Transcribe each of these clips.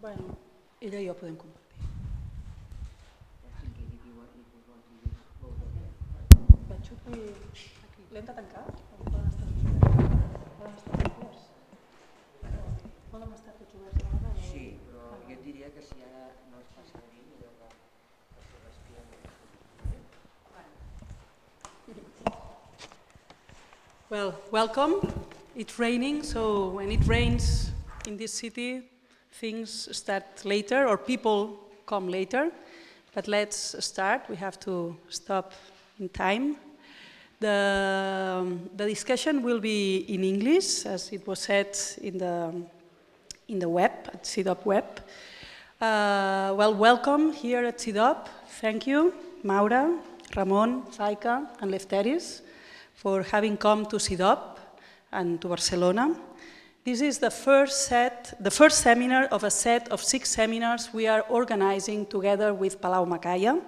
Bueno, ella i jo podem compartir. Vaig aquí. L'hem de tancar? Poden estar poden estar oberts? Poden estar tots oberts a la vegada? o- Sí, però jo et diria que si ara no es passa de mi, millor que, que s'ho respiren. Well, welcome. It's raining, so when it rains in this city, things start later or people come later. But let's start. We have to stop in time. The, um, the discussion will be in English, as it was said in the, in the web, at CIDOB web. Uh, well, welcome here at CIDOB. Thank you, Maura, Ramon, Faika, and Lefteris for having come to CIDOB and to Barcelona. This is the first set, the first seminar of a set of six seminars we are organizing together with Palau Macaya.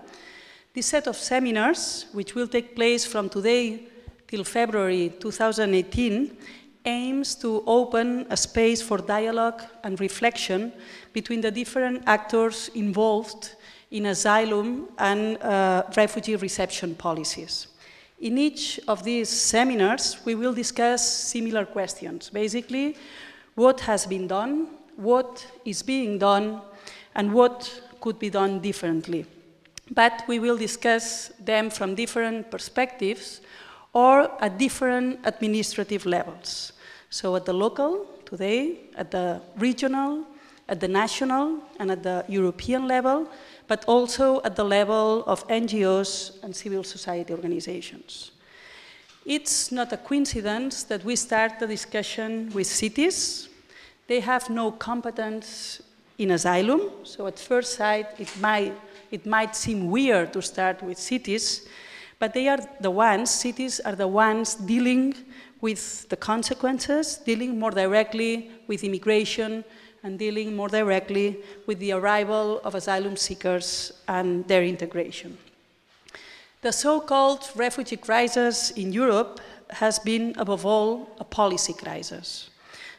This set of seminars, which will take place from today till February 2018, aims to open a space for dialogue and reflection between the different actors involved in asylum and uh, refugee reception policies. In each of these seminars, we will discuss similar questions. Basically, what has been done, what is being done, and what could be done differently. But we will discuss them from different perspectives or at different administrative levels. So at the local, today, at the regional, at the national, and at the European level, but also at the level of NGOs and civil society organizations. It's not a coincidence that we start the discussion with cities. They have no competence in asylum, so at first sight it might, it might seem weird to start with cities, but they are the ones, cities are the ones dealing with the consequences, dealing more directly with immigration, and dealing more directly with the arrival of asylum seekers and their integration. The so-called refugee crisis in Europe has been, above all, a policy crisis.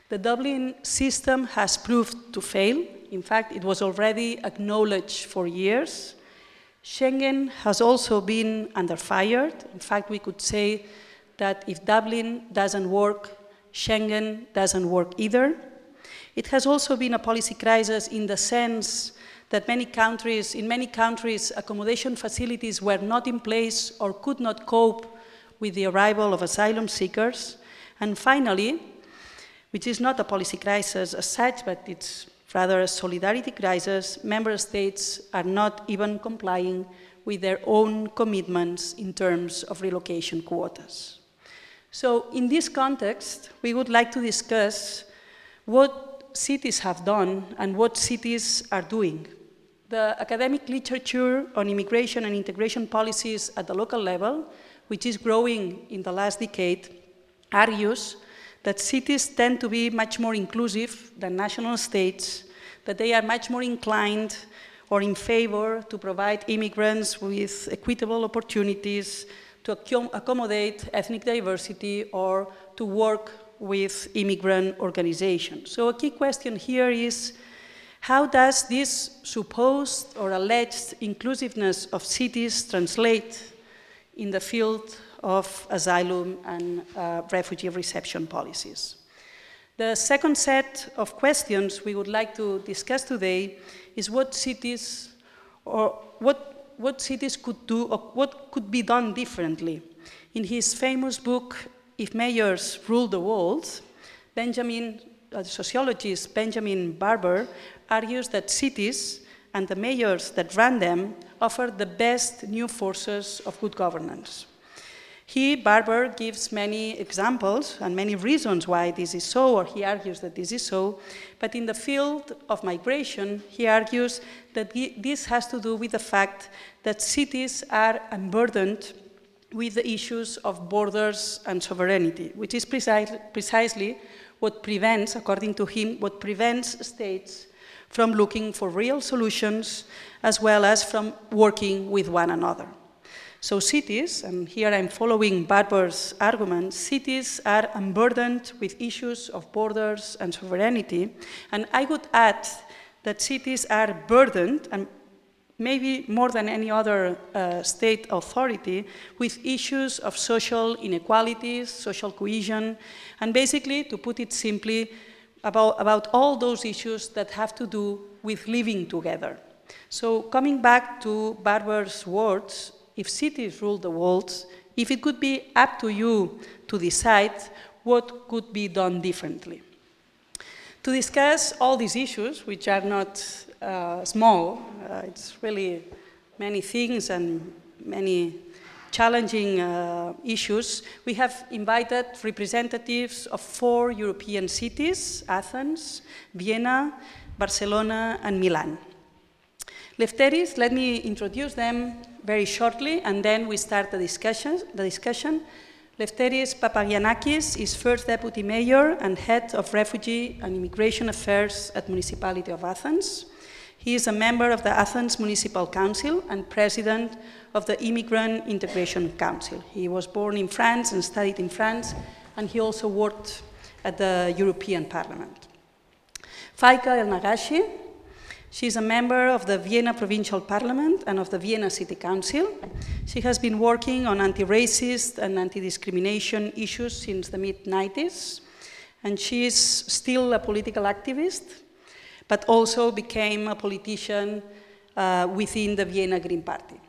The Dublin system has proved to fail. In fact, it was already acknowledged for years. Schengen has also been under fire. In fact, we could say that if Dublin doesn't work, Schengen doesn't work either. It has also been a policy crisis in the sense that many countries, in many countries, accommodation facilities were not in place or could not cope with the arrival of asylum seekers. And finally, which is not a policy crisis as such, but it's rather a solidarity crisis, member states are not even complying with their own commitments in terms of relocation quotas. So in this context, we would like to discuss what cities have done and what cities are doing. The academic literature on immigration and integration policies at the local level, which is growing in the last decade, argues that cities tend to be much more inclusive than national states, that they are much more inclined or in favor to provide immigrants with equitable opportunities, to accommodate ethnic diversity, or to work with immigrant organizations. So a key question here is, how does this supposed or alleged inclusiveness of cities translate in the field of asylum and uh, refugee reception policies? The second set of questions we would like to discuss today is what cities or what, what cities could do or what could be done differently. In his famous book, If Mayors Rule the World, Benjamin, uh, sociologist Benjamin Barber argues that cities and the mayors that run them offer the best new forces of good governance. He, Barber, gives many examples and many reasons why this is so, or he argues that this is so, but in the field of migration, he argues that this has to do with the fact that cities are unburdened with the issues of borders and sovereignty, which is precise, precisely what prevents, according to him, what prevents states from looking for real solutions as well as from working with one another. So cities, and here I'm following Barber's argument, cities are unburdened with issues of borders and sovereignty. And I would add that cities are burdened, and maybe more than any other uh, state authority, with issues of social inequalities, social cohesion, and basically, to put it simply, about, about all those issues that have to do with living together. So coming back to Barber's words, if cities rule the world, if it could be up to you to decide what could be done differently. To discuss all these issues, which are not uh, small, uh, it's really many things and many challenging uh, issues, we have invited representatives of four European cities, Athens, Vienna, Barcelona, and Milan. Lefteris, let me introduce them very shortly, and then we start the discussion. The discussion. Lefteris Papagiannakis is first deputy mayor and head of refugee and immigration affairs at Municipality of Athens. He is a member of the Athens Municipal Council and president of the Immigrant Integration Council. He was born in France and studied in France, and he also worked at the European Parliament. Faika El Nagashi she is a member of the Vienna Provincial Parliament and of the Vienna City Council. She has been working on anti-racist and anti-discrimination issues since the mid-90s, and she is still a political activist, but also became a politician uh, within the Vienna Green Party.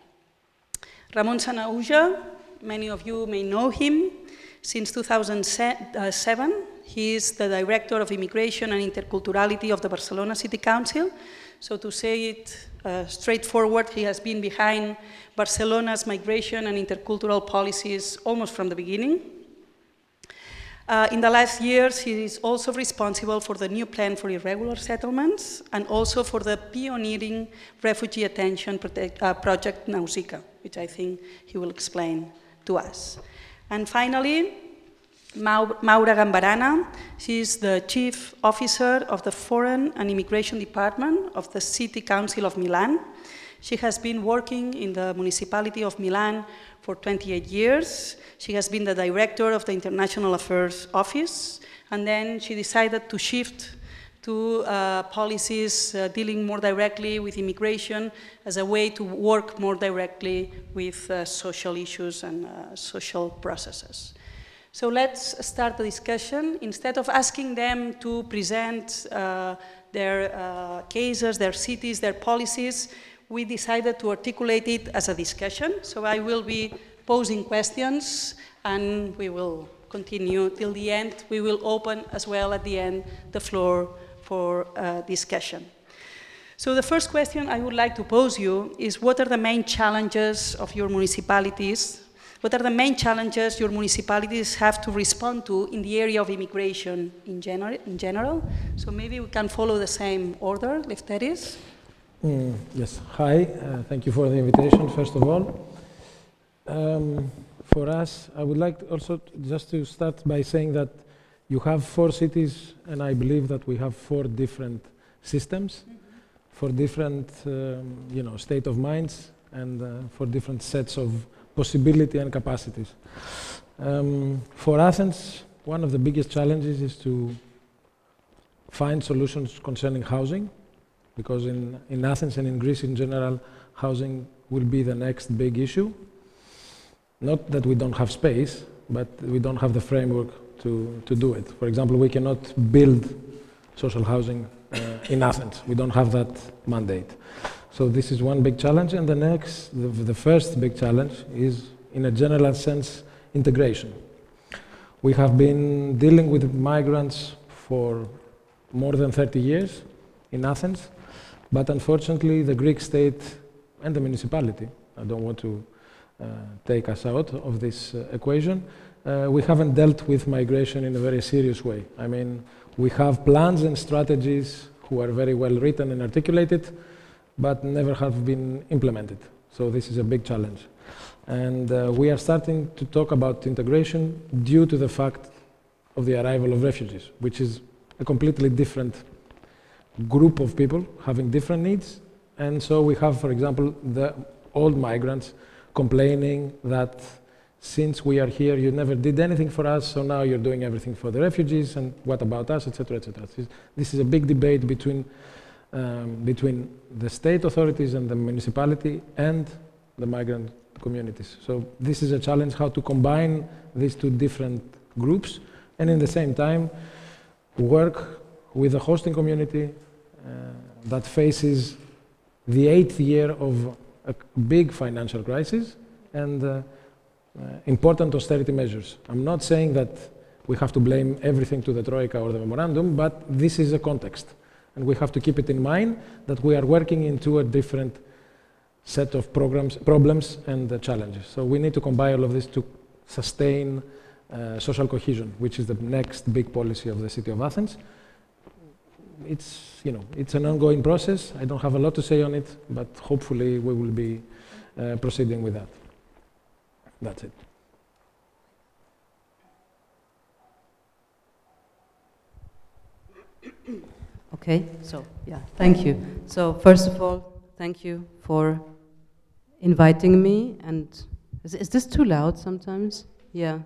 Ramon Sanahuja, many of you may know him. Since 2007, he is the Director of Immigration and Interculturality of the Barcelona City Council, so to say it uh, straightforward, he has been behind Barcelona's migration and intercultural policies almost from the beginning. Uh, in the last years, he is also responsible for the new plan for irregular settlements and also for the pioneering refugee attention protect, uh, project Nausicaa, which I think he will explain to us. And finally, Maura Gambarana. She is the Chief Officer of the Foreign and Immigration Department of the City Council of Milan. She has been working in the municipality of Milan for 28 years. She has been the director of the International Affairs Office, and then she decided to shift to uh, policies uh, dealing more directly with immigration as a way to work more directly with uh, social issues and uh, social processes. So let's start the discussion. Instead of asking them to present uh, their uh, cases, their cities, their policies, we decided to articulate it as a discussion. So I will be posing questions and we will continue till the end. We will open as well at the end the floor for uh, discussion. So the first question I would like to pose you is what are the main challenges of your municipalities what are the main challenges your municipalities have to respond to in the area of immigration in, gener in general? So maybe we can follow the same order, if that is. Mm, yes, hi, uh, thank you for the invitation, first of all. Um, for us, I would like also just to start by saying that you have four cities, and I believe that we have four different systems mm -hmm. for different, um, you know, state of minds and uh, for different sets of possibility and capacities. Um, for Athens, one of the biggest challenges is to find solutions concerning housing, because in, in Athens and in Greece in general, housing will be the next big issue. Not that we don't have space, but we don't have the framework to, to do it. For example, we cannot build social housing uh, in Athens. We don't have that mandate. So this is one big challenge, and the next, the, the first big challenge is, in a general sense, integration. We have been dealing with migrants for more than 30 years in Athens, but unfortunately the Greek state and the municipality, I don't want to uh, take us out of this uh, equation, uh, we haven't dealt with migration in a very serious way. I mean, we have plans and strategies who are very well written and articulated, but never have been implemented. So this is a big challenge. And uh, we are starting to talk about integration due to the fact of the arrival of refugees, which is a completely different group of people having different needs. And so we have, for example, the old migrants complaining that since we are here, you never did anything for us, so now you're doing everything for the refugees, and what about us, etc., etc. This is a big debate between um, between the state authorities and the municipality and the migrant communities. So this is a challenge how to combine these two different groups and in the same time work with the hosting community that faces the eighth year of a big financial crisis and uh, uh, important austerity measures. I'm not saying that we have to blame everything to the Troika or the memorandum, but this is a context. And we have to keep it in mind that we are working into a different set of programs, problems and uh, challenges. So we need to combine all of this to sustain uh, social cohesion, which is the next big policy of the city of Athens. It's, you know, it's an ongoing process. I don't have a lot to say on it, but hopefully we will be uh, proceeding with that. That's it. Okay, so yeah, thank you. So first of all, thank you for inviting me. And is, is this too loud sometimes? Yeah.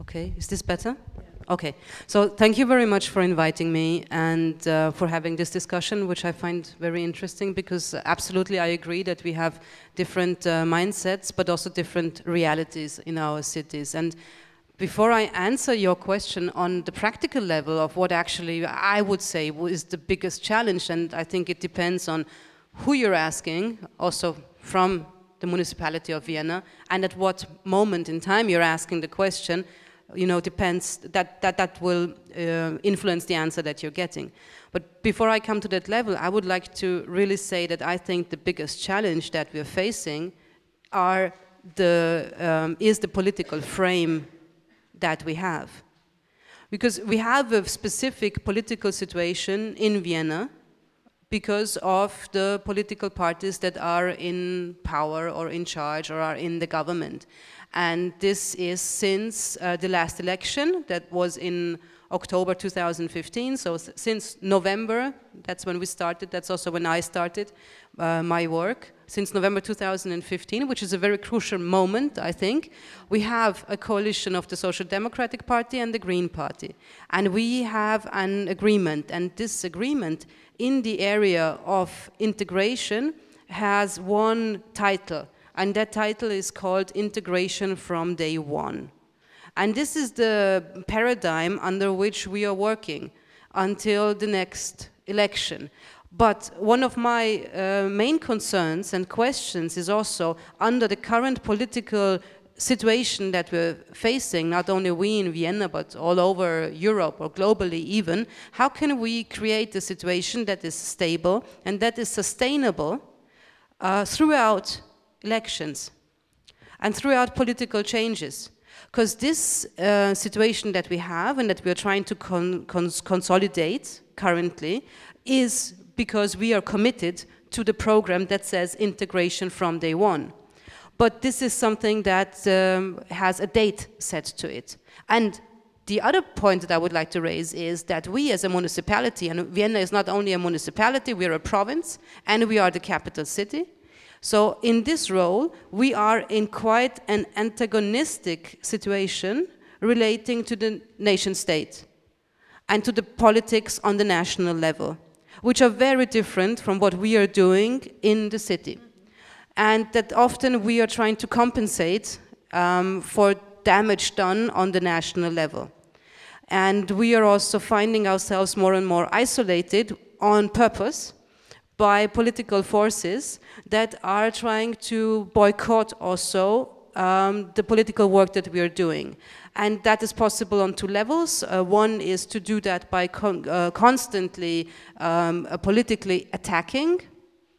Okay, is this better? Okay, so thank you very much for inviting me and uh, for having this discussion, which I find very interesting because absolutely I agree that we have different uh, mindsets, but also different realities in our cities. And before I answer your question on the practical level of what actually I would say is the biggest challenge, and I think it depends on who you're asking, also from the municipality of Vienna, and at what moment in time you're asking the question, you know, depends, that, that, that will uh, influence the answer that you're getting. But before I come to that level, I would like to really say that I think the biggest challenge that we're facing are the, um, is the political frame that we have. Because we have a specific political situation in Vienna because of the political parties that are in power or in charge or are in the government. And this is since uh, the last election that was in October 2015. So since November, that's when we started. That's also when I started uh, my work. Since November 2015, which is a very crucial moment, I think, we have a coalition of the Social Democratic Party and the Green Party. And we have an agreement. And this agreement in the area of integration has one title and that title is called Integration from Day One. And this is the paradigm under which we are working until the next election. But one of my uh, main concerns and questions is also under the current political situation that we're facing, not only we in Vienna, but all over Europe or globally even, how can we create a situation that is stable and that is sustainable uh, throughout elections and throughout political changes. Because this uh, situation that we have and that we are trying to con cons consolidate currently is because we are committed to the program that says integration from day one. But this is something that um, has a date set to it. And the other point that I would like to raise is that we as a municipality, and Vienna is not only a municipality, we are a province, and we are the capital city, so in this role, we are in quite an antagonistic situation relating to the nation state and to the politics on the national level, which are very different from what we are doing in the city. And that often we are trying to compensate um, for damage done on the national level. And we are also finding ourselves more and more isolated on purpose by political forces that are trying to boycott also um, the political work that we are doing. And that is possible on two levels. Uh, one is to do that by con uh, constantly um, uh, politically attacking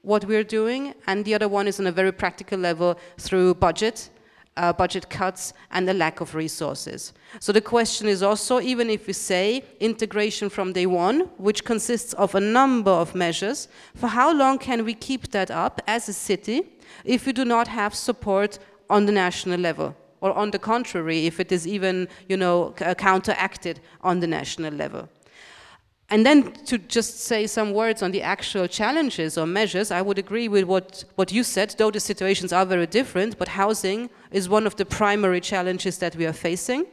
what we're doing, and the other one is on a very practical level through budget uh, budget cuts and the lack of resources. So the question is also, even if we say integration from day one, which consists of a number of measures, for how long can we keep that up as a city if we do not have support on the national level? Or on the contrary, if it is even, you know, counteracted on the national level. And then to just say some words on the actual challenges or measures, I would agree with what, what you said, though the situations are very different, but housing is one of the primary challenges that we are facing.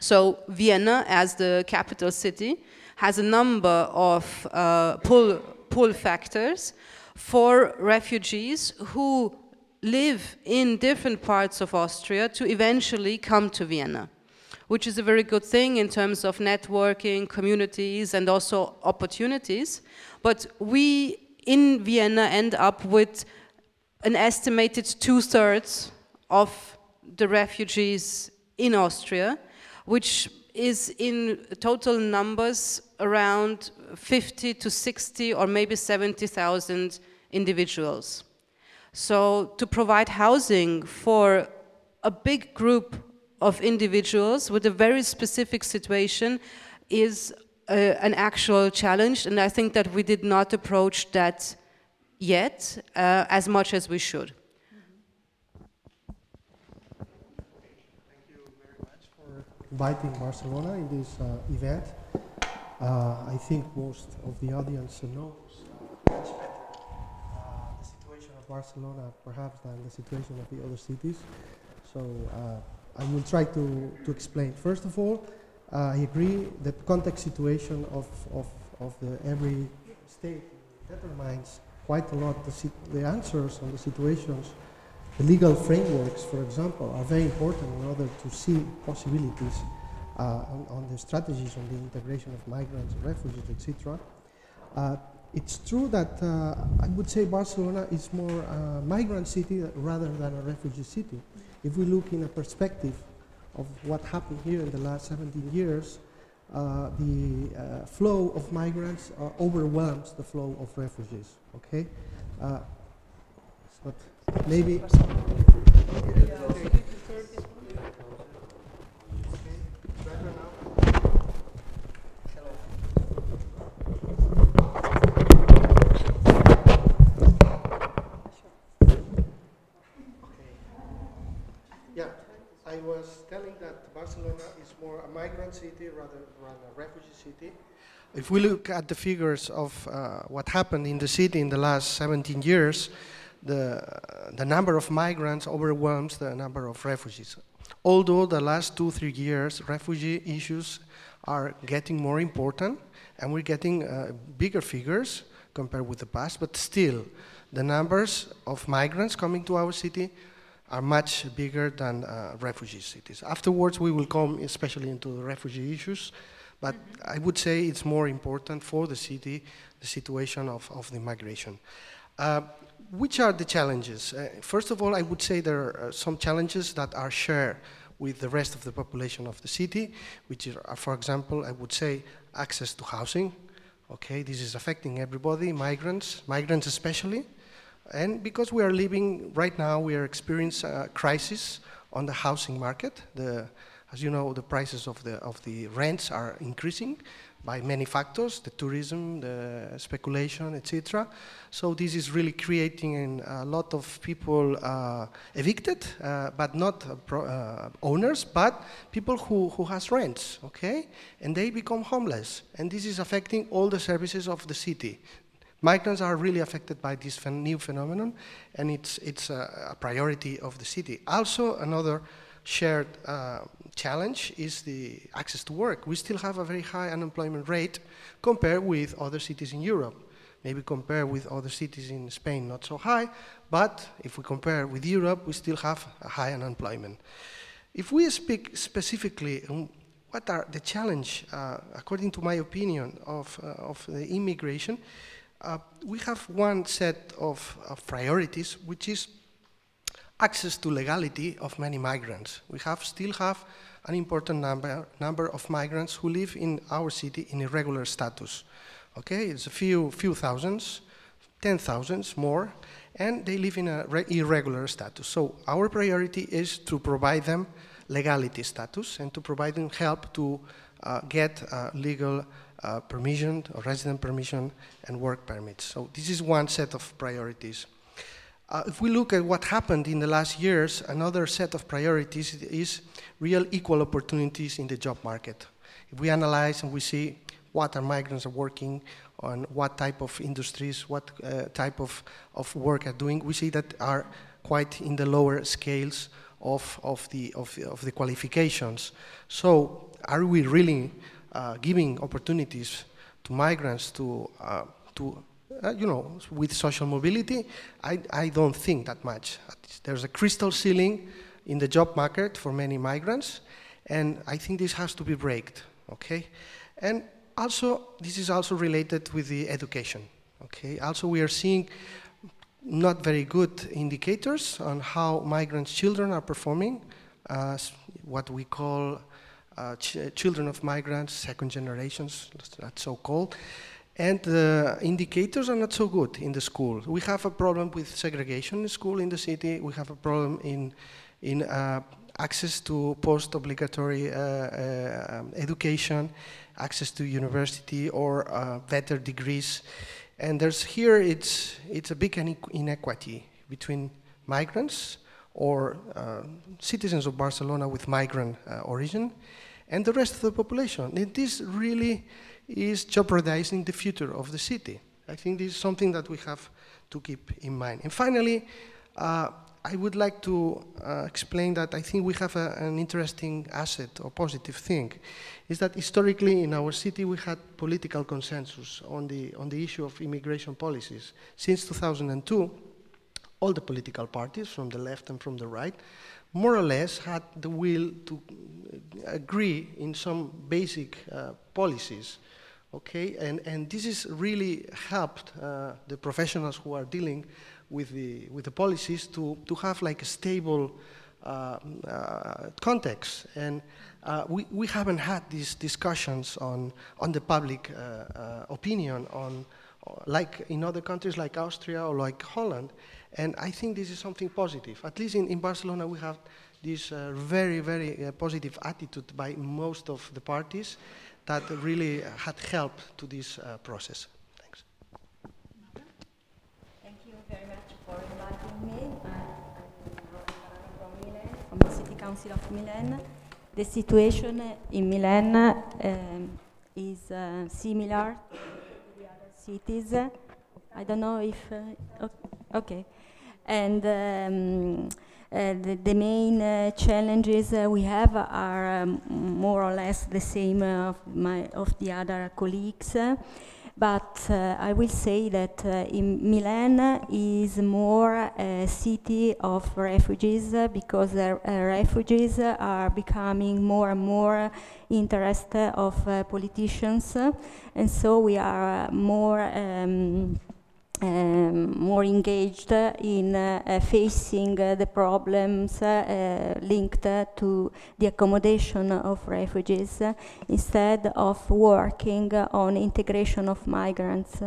So Vienna, as the capital city, has a number of uh, pull, pull factors for refugees who live in different parts of Austria to eventually come to Vienna, which is a very good thing in terms of networking, communities, and also opportunities. But we in Vienna end up with an estimated two thirds of the refugees in Austria, which is in total numbers around 50 to 60 or maybe 70,000 individuals. So to provide housing for a big group of individuals with a very specific situation is uh, an actual challenge and I think that we did not approach that yet uh, as much as we should. Thank you very much for inviting Barcelona in this uh, event. Uh, I think most of the audience knows much better the situation of Barcelona perhaps than the situation of the other cities. So uh, I will try to, to explain. First of all, uh, I agree that the context situation of, of, of the every state determines quite a lot the, the answers on the situations. The legal frameworks, for example, are very important in order to see possibilities uh, on, on, the strategies on the integration of migrants, refugees, etc. Uh, it's true that uh, I would say Barcelona is more a migrant city rather than a refugee city. If we look in a perspective of what happened here in the last 17 years, uh, the uh, flow of migrants uh, overwhelms the flow of refugees. Okay, but maybe. I was telling that Barcelona is more a migrant city rather than a refugee city. If we look at the figures of uh, what happened in the city in the last 17 years, the, the number of migrants overwhelms the number of refugees. Although the last two, three years, refugee issues are getting more important and we're getting uh, bigger figures compared with the past, but still, the numbers of migrants coming to our city are much bigger than uh, refugee cities. Afterwards, we will come especially into the refugee issues, but I would say it's more important for the city, the situation of, of the migration. Uh, which are the challenges? Uh, first of all, I would say there are some challenges that are shared with the rest of the population of the city, which are, for example, I would say access to housing. Okay, this is affecting everybody, migrants, migrants especially. And because we are living right now, we are experiencing a crisis on the housing market. The, as you know, the prices of the, of the rents are increasing by many factors, the tourism, the speculation, etc. So this is really creating a lot of people uh, evicted, uh, but not uh, uh, owners, but people who, who has rents, okay? And they become homeless. And this is affecting all the services of the city. Migrants are really affected by this new phenomenon, and it's, it's a, a priority of the city. Also, another shared uh, challenge is the access to work. We still have a very high unemployment rate compared with other cities in Europe. Maybe compare with other cities in Spain, not so high, but if we compare with Europe, we still have a high unemployment. If we speak specifically what are the challenge, uh, according to my opinion, of, uh, of the immigration, uh, we have one set of, of, priorities, which is access to legality of many migrants. We have still have an important number, number of migrants who live in our city in irregular status. Okay, it's a few, few thousands, ten thousands more, and they live in a irregular status. So our priority is to provide them legality status and to provide them help to uh, get uh, legal uh, permission, or resident permission, and work permits. So this is one set of priorities. Uh, if we look at what happened in the last years, another set of priorities is real equal opportunities in the job market. If we analyze and we see what our migrants are working on, what type of industries, what uh, type of, of work are doing, we see that are quite in the lower scales of, of, the, of, of the qualifications. So are we really giving opportunities to migrants to, uh, to uh, you know, with social mobility? I, I don't think that much. There's a crystal ceiling in the job market for many migrants, and I think this has to be braked, okay? And also, this is also related with the education, okay? Also, we are seeing not very good indicators on how migrant children are performing, uh, what we call uh, ch children of migrants, second generations, that's so called. And the indicators are not so good in the school. We have a problem with segregation in school in the city. We have a problem in, in uh, access to post-obligatory uh, uh, education, access to university or uh, better degrees. And there's here, it's, it's a big inequity between migrants or uh, citizens of Barcelona with migrant uh, origin and the rest of the population. And this really is jeopardizing the future of the city. I think this is something that we have to keep in mind. And finally, uh, I would like to uh, explain that I think we have a, an interesting asset or positive thing, is that historically in our city we had political consensus on the, on the issue of immigration policies. Since 2002, all the political parties from the left and from the right more or less had the will to agree in some basic uh, policies. Okay, and, and this has really helped uh, the professionals who are dealing with the, with the policies to, to have like a stable uh, uh, context. And uh, we, we haven't had these discussions on, on the public uh, uh, opinion on, like in other countries like Austria or like Holland. And I think this is something positive. At least in, in Barcelona we have this uh, very, very positive attitude by most of the parties that really had helped to this process. Thanks. Thank you very much for inviting me. I'm from the City Council of Milan. The situation in Milan um, is uh, similar to the other cities. I don't know if, uh, okay. And um, uh, the, the, main uh, challenges uh, we have are um, more or less the same of, my, of the other colleagues. But uh, I will say that uh, Milan is more a city of refugees uh, because refugees are becoming more and more interest of politicians, and so we are more. Um, um, more engaged in uh, facing uh, the problems uh, linked to the accommodation of refugees instead of working on integration of migrants.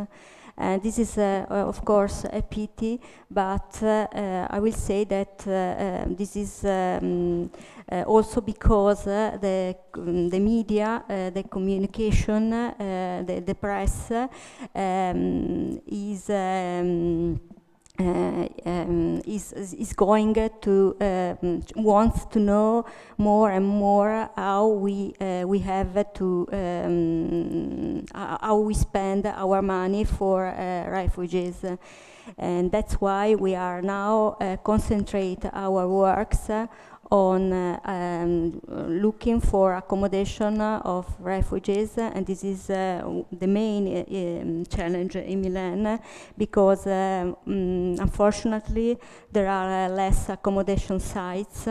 Uh, this is, uh, of course, a pity, but uh, I will say that this is um, also because the, um, the media, the communication, the, the press um, is um, uh, um, is, is going to um, wants to know more and more how we uh, we have to um, how we spend our money for uh, refugees. And that's why we are now uh, concentrate our works on uh, um, looking for accommodation of refugees, and this is uh, the main um, challenge in Milan because um, unfortunately there are less accommodation sites.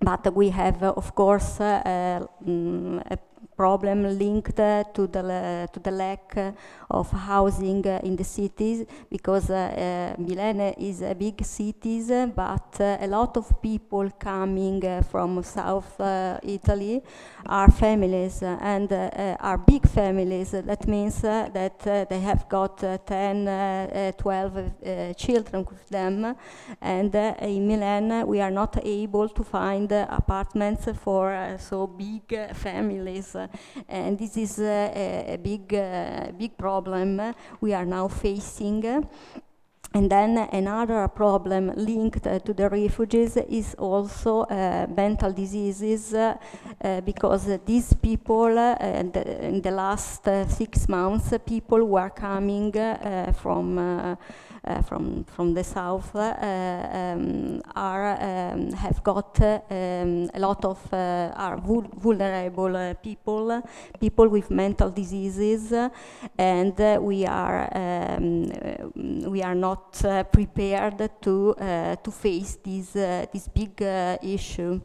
But we have, uh, of course, uh, um, a problem linked to the, to the lack of housing in the cities because uh, Milan is a big city, but uh, a lot of people coming uh, from South uh, Italy are families and are big families. That means that they have got 10, 12 children with them. And in Milan, we are not able to find apartments for so big families and this is a, a big, uh, big problem we are now facing. And then another problem linked uh, to the refugees is also uh, mental diseases uh, because these people, uh, in the last uh, six months, people were coming uh, from from from the south uh, um, are um, have got um, a lot of are vul vulnerable people, people with mental diseases, and we are um, we are not prepared to to face this this big issue.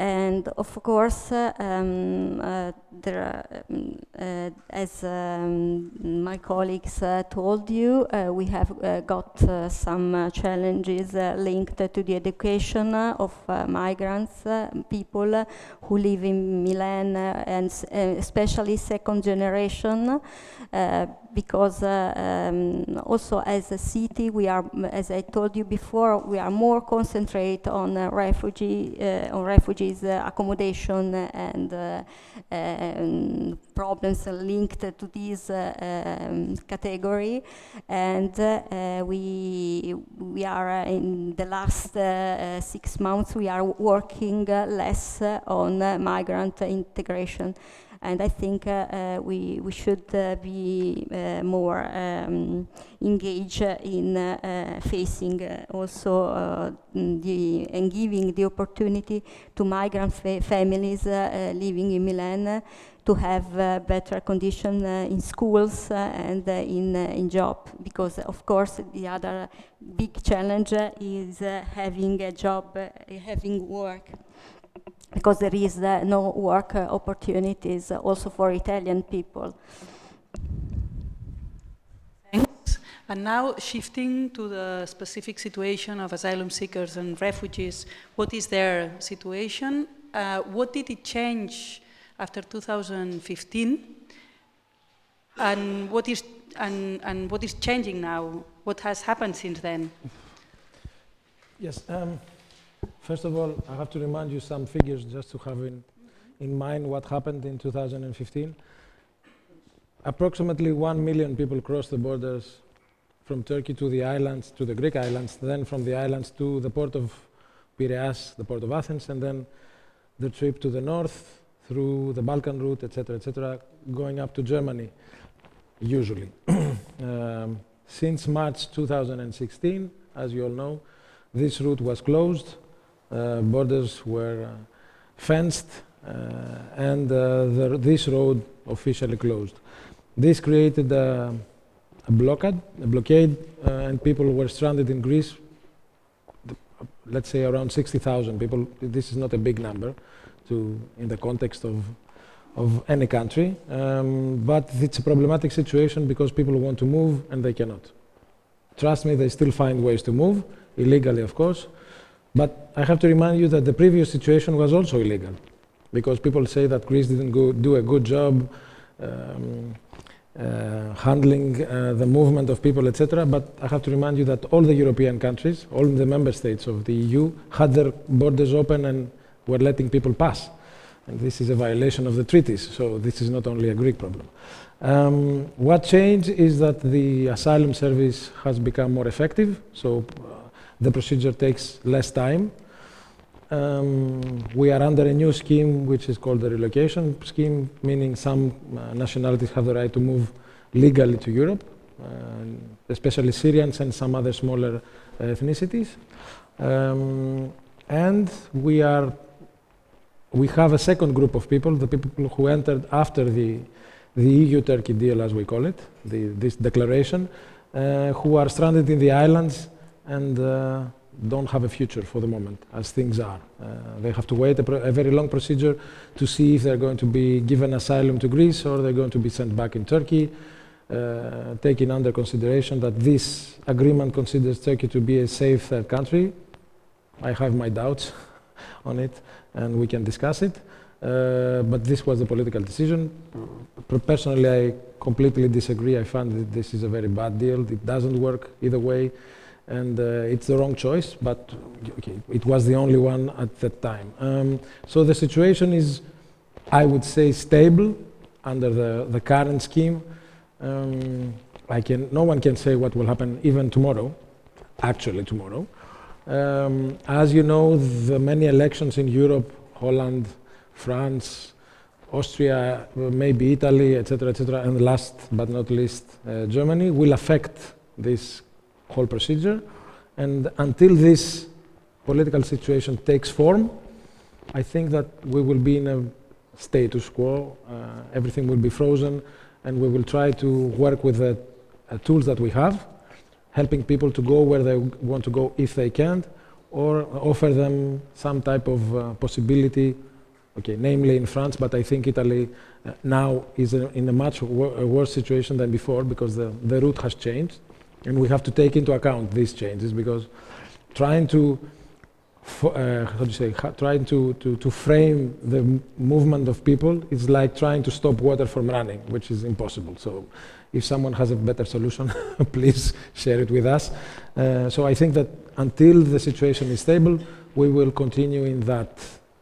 And of course, uh, um, uh, um, uh, as um, my colleagues told you, we have got some challenges linked to the education of migrants, people who live in Milan, and especially second generation because uh, um, also as a city we are, as I told you before, we are more concentrate on uh, refugee uh, on refugees accommodation and uh, um, problems linked to this um, category, and we we are in the last six months we are working less on migrant integration and I think uh, uh, we, we should uh, be more um, engaged in facing also the, and giving the opportunity to migrant fa families living in Milan to have uh, better conditions uh, in schools uh, and in, in job. Because of course the other big challenge is having a job, having work because there is uh, no work uh, opportunities also for Italian people. Thanks. And now shifting to the specific situation of asylum seekers and refugees, what is their situation? Uh, what did it change after 2015? And what is and, and what is changing now? What has happened since then? Yes. Um, First of all, I have to remind you some figures just to have in, in mind what happened in 2015. Approximately 1 million people crossed the borders from Turkey to the islands, to the Greek islands, then from the islands to the port of Piraeus, the port of Athens, and then the trip to the north through the Balkan route, etc., etc., going up to Germany, usually. um, since March 2016, as you all know, this route was closed borders were uh, fenced uh, and the, this road officially closed. This created a, a blockade, a blockade, and people were stranded in Greece let's say around 60,000 people. This is not a big number to, in the context of, of any country, um, but it's a problematic situation because people want to move and they cannot. Trust me, they still find ways to move, illegally of course, but I have to remind you that the previous situation was also illegal, because people say that Greece didn't go, do a good job um, uh, handling uh, the movement of people, etc. But I have to remind you that all the European countries, all the member states of the EU, had their borders open and were letting people pass. And this is a violation of the treaties, so this is not only a Greek problem. Um, what changed is that the asylum service has become more effective. So the procedure takes less time. Um, we are under a new scheme which is called the relocation scheme, meaning some uh, nationalities have the right to move legally to Europe, uh, especially Syrians and some other smaller ethnicities. Um, and we are we have a second group of people, the people who entered after the, the EU-Turkey deal, as we call it, the, this declaration, uh, who are stranded in the islands and uh, don't have a future for the moment, as things are. Uh, they have to wait a, a, very long procedure to see if they're going to be given asylum to Greece or they're going to be sent back in Turkey, uh, taking under consideration that this agreement considers Turkey to be a safe third country. I have my doubts on it, and we can discuss it. Uh, but this was the political decision. Personally, I completely disagree. I find that this is a very bad deal. It doesn't work either way and uh, it's the wrong choice, but okay, it was the only one at that time. Um, so the situation is, I would say, stable under the, the current scheme. Um, I can, no one can say what will happen even tomorrow, actually tomorrow. Um, as you know, the many elections in Europe, Holland, France, Austria, maybe Italy, etc., etc., and last but not least, uh, Germany, will affect this whole procedure. And until this political situation takes form, I think that we will be in a status quo. Uh, everything will be frozen, and we will try to work with the uh, tools that we have, helping people to go where they want to go if they can't, or offer them some type of uh, possibility, okay, namely in France, but I think Italy uh, now is in a much wor worse situation than before because the, the route has changed. And we have to take into account these changes because trying to uh, how do you say, trying to, to, to frame the movement of people is like trying to stop water from running, which is impossible. So if someone has a better solution, please share it with us. Uh, so I think that until the situation is stable, we will continue in that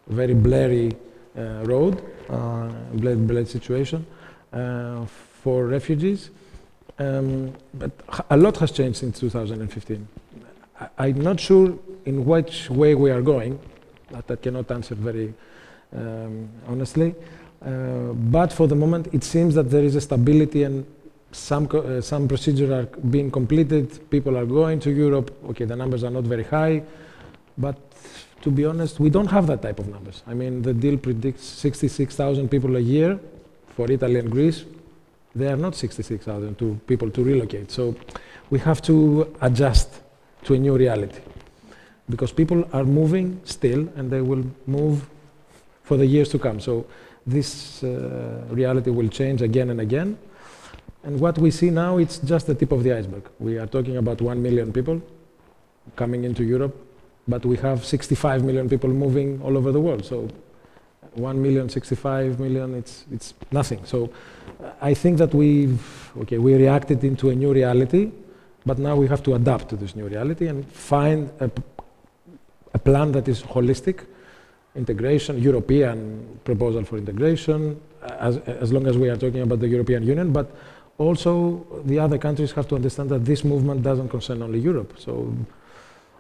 very blurry uh, road, uh, situation uh, for refugees. Um, but a lot has changed since 2015. I, am not sure in which way we are going. That I cannot answer very um, honestly. Uh, but for the moment, it seems that there is a stability and some, uh, some procedures are being completed. People are going to Europe. Okay, the numbers are not very high. But to be honest, we don't have that type of numbers. I mean, the deal predicts 66,000 people a year for Italy and Greece. There are not 66,000 people to relocate. So we have to adjust to a new reality. Because people are moving still, and they will move for the years to come. So this uh, reality will change again and again. And what we see now, it's just the tip of the iceberg. We are talking about 1 million people coming into Europe, but we have 65 million people moving all over the world. So 1 million, 65 million, it's, it's nothing. So I think that we've, okay, we reacted into a new reality, but now we have to adapt to this new reality and find a, a plan that is holistic, integration, European proposal for integration, as, as long as we are talking about the European Union, but also the other countries have to understand that this movement doesn't concern only Europe. So,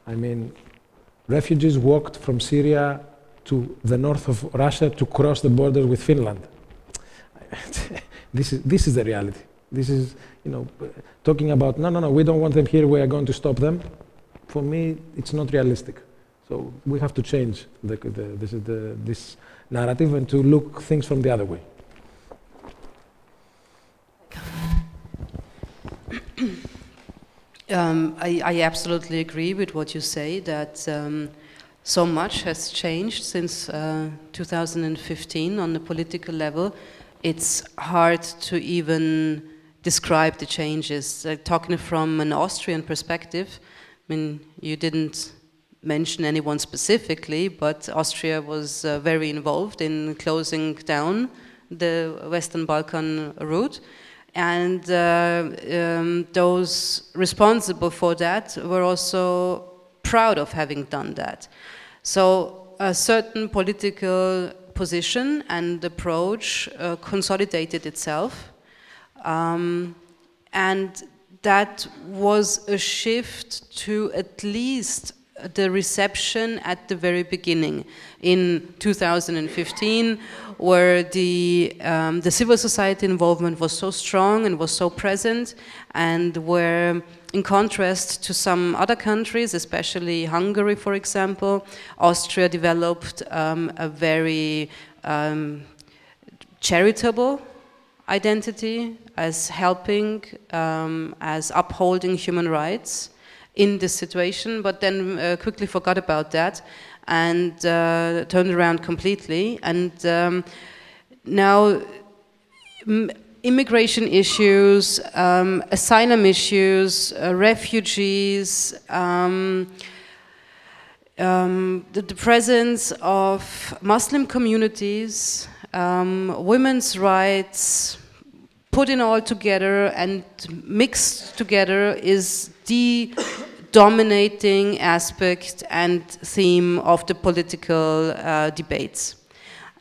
I mean, refugees walked from Syria to the north of Russia to cross the border with Finland. this, is, this is the reality. This is, you know, talking about, no, no, no, we don't want them here, we are going to stop them. For me, it's not realistic. So we have to change the, the, this, the, this narrative and to look things from the other way. Um, I, I, absolutely agree with what you say that um, so much has changed since uh, 2015 on the political level. It's hard to even describe the changes. Uh, talking from an Austrian perspective, I mean, you didn't mention anyone specifically, but Austria was uh, very involved in closing down the Western Balkan route and uh, um, those responsible for that were also proud of having done that. So a certain political position and approach uh, consolidated itself, um, and that was a shift to at least the reception at the very beginning. In 2015 where the, um, the civil society involvement was so strong and was so present and where in contrast to some other countries, especially Hungary, for example, Austria developed um, a very um, charitable identity as helping, um, as upholding human rights in this situation, but then uh, quickly forgot about that and uh, turned around completely. And um, now, immigration issues, um, asylum issues, uh, refugees, um, um the, the, presence of Muslim communities, um, women's rights, put in all together and mixed together is the dominating aspect and theme of the political uh, debates.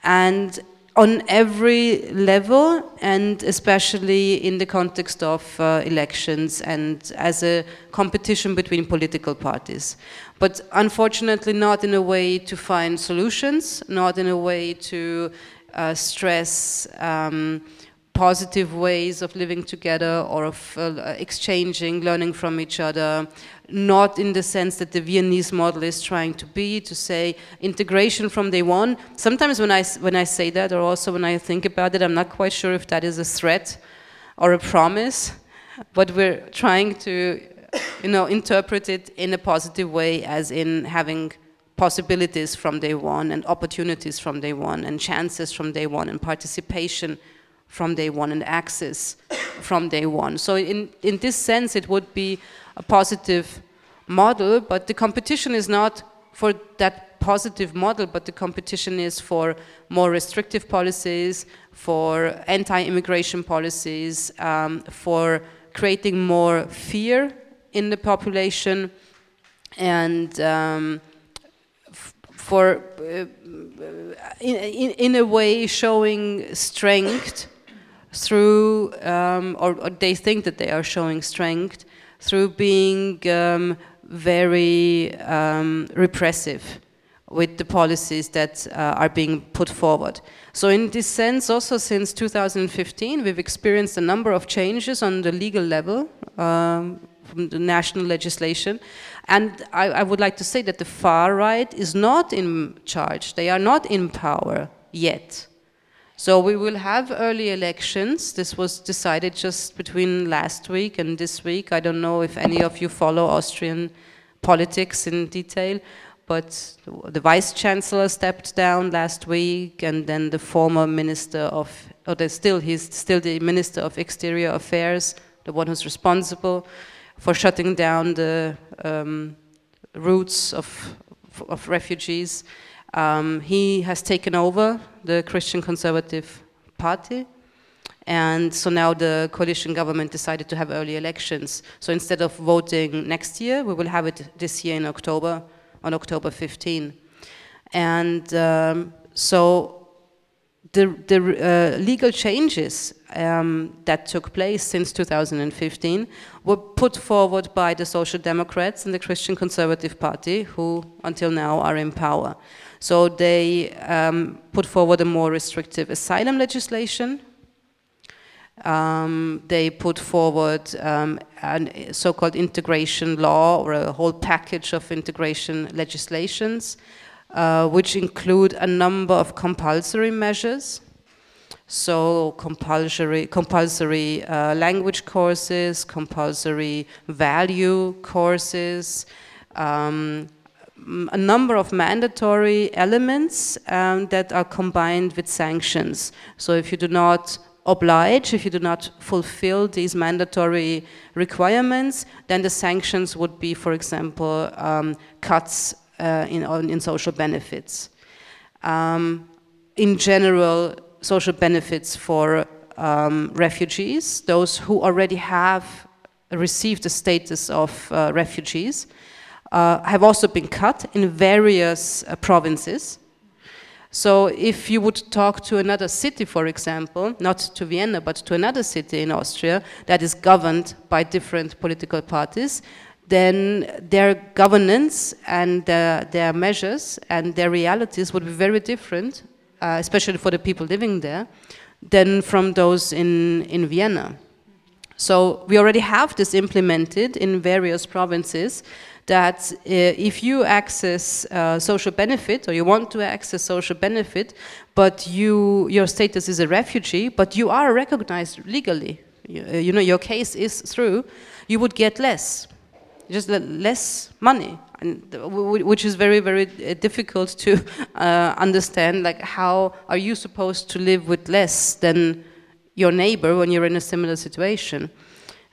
And on every level, and especially in the context of uh, elections and as a competition between political parties. But unfortunately, not in a way to find solutions, not in a way to uh, stress um, positive ways of living together or of uh, exchanging, learning from each other, not in the sense that the Viennese model is trying to be, to say integration from day one. Sometimes when I, when I say that, or also when I think about it, I'm not quite sure if that is a threat or a promise, but we're trying to you know, interpret it in a positive way, as in having possibilities from day one, and opportunities from day one, and chances from day one, and participation from day one, and access from day one. So in, in this sense, it would be a positive model, but the competition is not for that positive model, but the competition is for more restrictive policies, for anti-immigration policies, um, for creating more fear in the population, and um, for uh, in, in, in, a way showing strength through, um, or, or, they think that they are showing strength through being um, very um, repressive with the policies that uh, are being put forward. So in this sense, also since 2015, we've experienced a number of changes on the legal level um, from the national legislation. And I, I, would like to say that the far right is not in charge. They are not in power yet. So we will have early elections. This was decided just between last week and this week. I don't know if any of you follow Austrian politics in detail, but the vice chancellor stepped down last week, and then the former minister of, or oh, still he's still the minister of exterior affairs, the one who's responsible for shutting down the um, routes of of refugees. Um, he has taken over the Christian Conservative Party. And so now the coalition government decided to have early elections. So instead of voting next year, we will have it this year in October, on October 15. And um, so the, the uh, legal changes um, that took place since 2015 were put forward by the Social Democrats and the Christian Conservative Party, who until now are in power. So they um, put forward a more restrictive asylum legislation. Um, they put forward um, a so-called integration law or a whole package of integration legislations, uh, which include a number of compulsory measures. So compulsory, compulsory uh, language courses, compulsory value courses, um, a number of mandatory elements um, that are combined with sanctions. So if you do not oblige, if you do not fulfill these mandatory requirements, then the sanctions would be, for example, um, cuts uh, in, in social benefits. Um, in general, social benefits for um, refugees, those who already have received the status of uh, refugees, uh, have also been cut in various uh, provinces. So if you would talk to another city, for example, not to Vienna, but to another city in Austria that is governed by different political parties, then their governance and their, their measures and their realities would be very different, uh, especially for the people living there, than from those in, in Vienna. So we already have this implemented in various provinces, that uh, if you access uh, social benefit or you want to access social benefit, but you, your status is a refugee, but you are recognized legally, you, uh, you know, your case is through, you would get less, just less money. And, which is very, very uh, difficult to uh, understand. Like, how are you supposed to live with less than your neighbor when you're in a similar situation?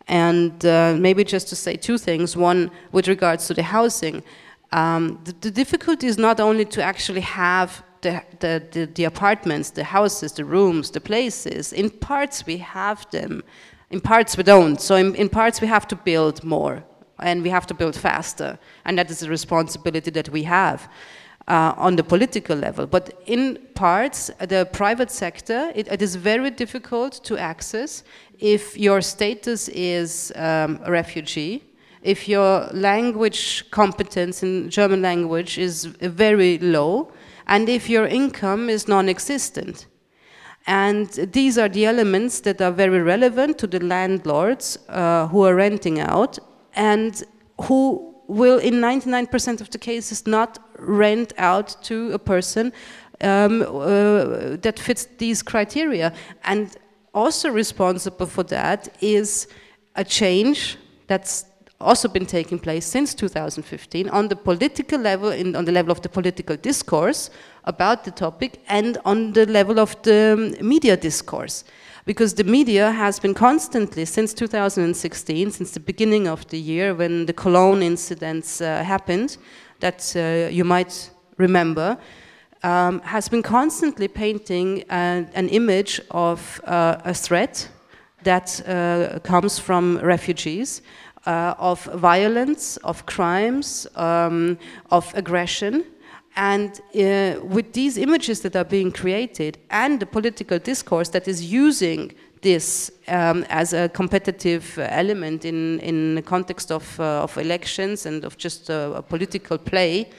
And uh, maybe just to say two things. One, with regards to the housing, um, the, the, difficulty is not only to actually have the, the, the, the, apartments, the houses, the rooms, the places. In parts we have them, in parts we don't. So in, in parts we have to build more and we have to build faster. And that is a responsibility that we have uh, on the political level. But in parts, the private sector, it, it is very difficult to access if your status is um, a refugee, if your language competence in German language is very low, and if your income is non-existent. And these are the elements that are very relevant to the landlords uh, who are renting out and who will, in 99% of the cases, not rent out to a person um, uh, that fits these criteria. And also responsible for that is a change that's also been taking place since 2015 on the political level, in, on the level of the political discourse about the topic, and on the level of the media discourse. Because the media has been constantly, since 2016, since the beginning of the year when the Cologne incidents uh, happened, that uh, you might remember, um, has been constantly painting uh, an image of uh, a threat that uh, comes from refugees uh, of violence, of crimes, um, of aggression. And uh, with these images that are being created and the political discourse that is using this um, as a competitive element in, in the context of, uh, of elections and of just a, a political play,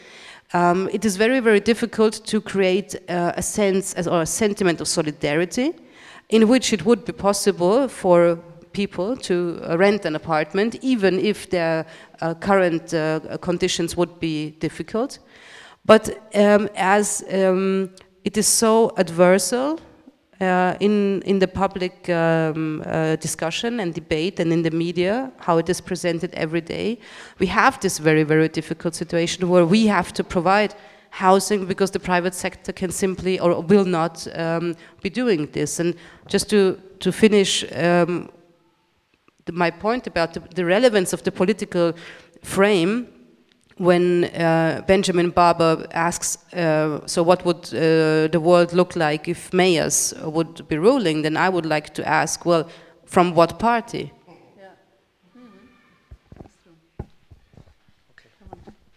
um, it is very, very difficult to create uh, a sense or a sentiment of solidarity in which it would be possible for people to uh, rent an apartment, even if their uh, current uh, conditions would be difficult. But um, as um, it is so adversal uh, in, in the public um, uh, discussion and debate and in the media, how it is presented every day, we have this very, very difficult situation where we have to provide housing because the private sector can simply or will not um, be doing this. And just to, to finish um, the, my point about the, the, relevance of the political frame, when uh, Benjamin Barber asks, uh, so what would uh, the world look like if mayors would be ruling, then I would like to ask, well, from what party? Yeah. Mm -hmm. Okay.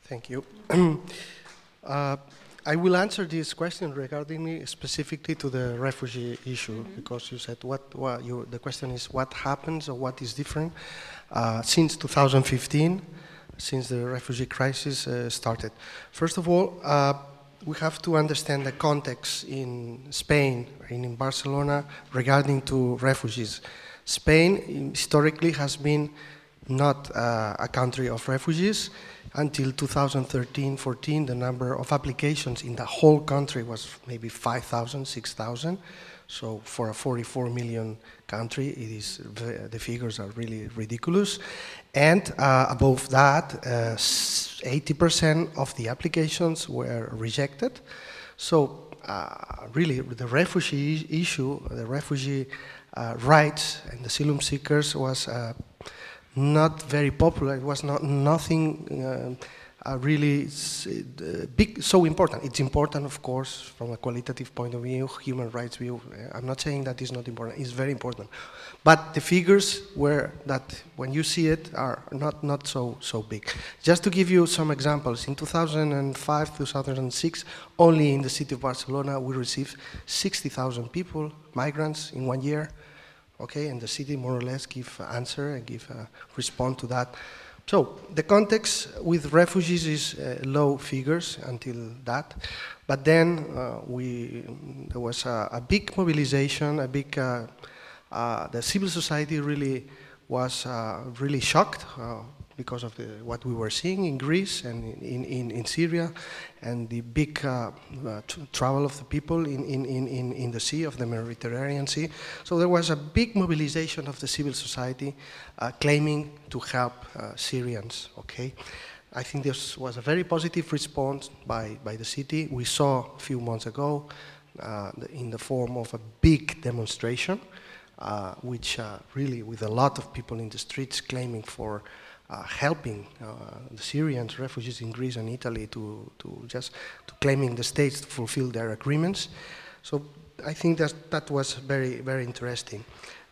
Thank you. Uh, I will answer this question regarding specifically to the refugee issue mm -hmm. because you said what, what you, the question is what happens or what is different uh, since 2015, since the refugee crisis uh, started. First of all, uh, we have to understand the context in Spain and in Barcelona regarding to refugees. Spain historically has been not uh, a country of refugees until 2013-14, the number of applications in the whole country was maybe 5,000, 6,000. So for a 44 million country, it is the figures are really ridiculous. And uh, above that, 80% uh, of the applications were rejected. So uh, really, the refugee issue, the refugee uh, rights and the asylum seekers was uh, not very popular. It was not nothing uh, really uh, big, so important. It's important, of course, from a qualitative point of view, human rights view. Uh, I'm not saying that it's not important. It's very important. But the figures were that when you see it are not, not so, so big. Just to give you some examples, in 2005, 2006, only in the city of Barcelona, we received 60,000 people, migrants, in one year okay, and the city more or less give answer and give uh, respond to that. So the context with refugees is uh, low figures until that, but then uh, we there was a, a, big mobilization, a big uh, uh, the civil society really was uh, really shocked because of the, what we were seeing in Greece and in, in, in Syria and the big uh, uh, travel of the people in, in, in, in the sea, of the Mediterranean Sea. So there was a big mobilization of the civil society uh, claiming to help uh, Syrians, okay? I think this was a very positive response by, by the city. We saw a few months ago uh, in the form of a big demonstration, uh, which really with a lot of people in the streets claiming for uh, helping uh, the Syrians, refugees in Greece and Italy to, to just to claiming the states to fulfill their agreements. So I think that that was very, very interesting.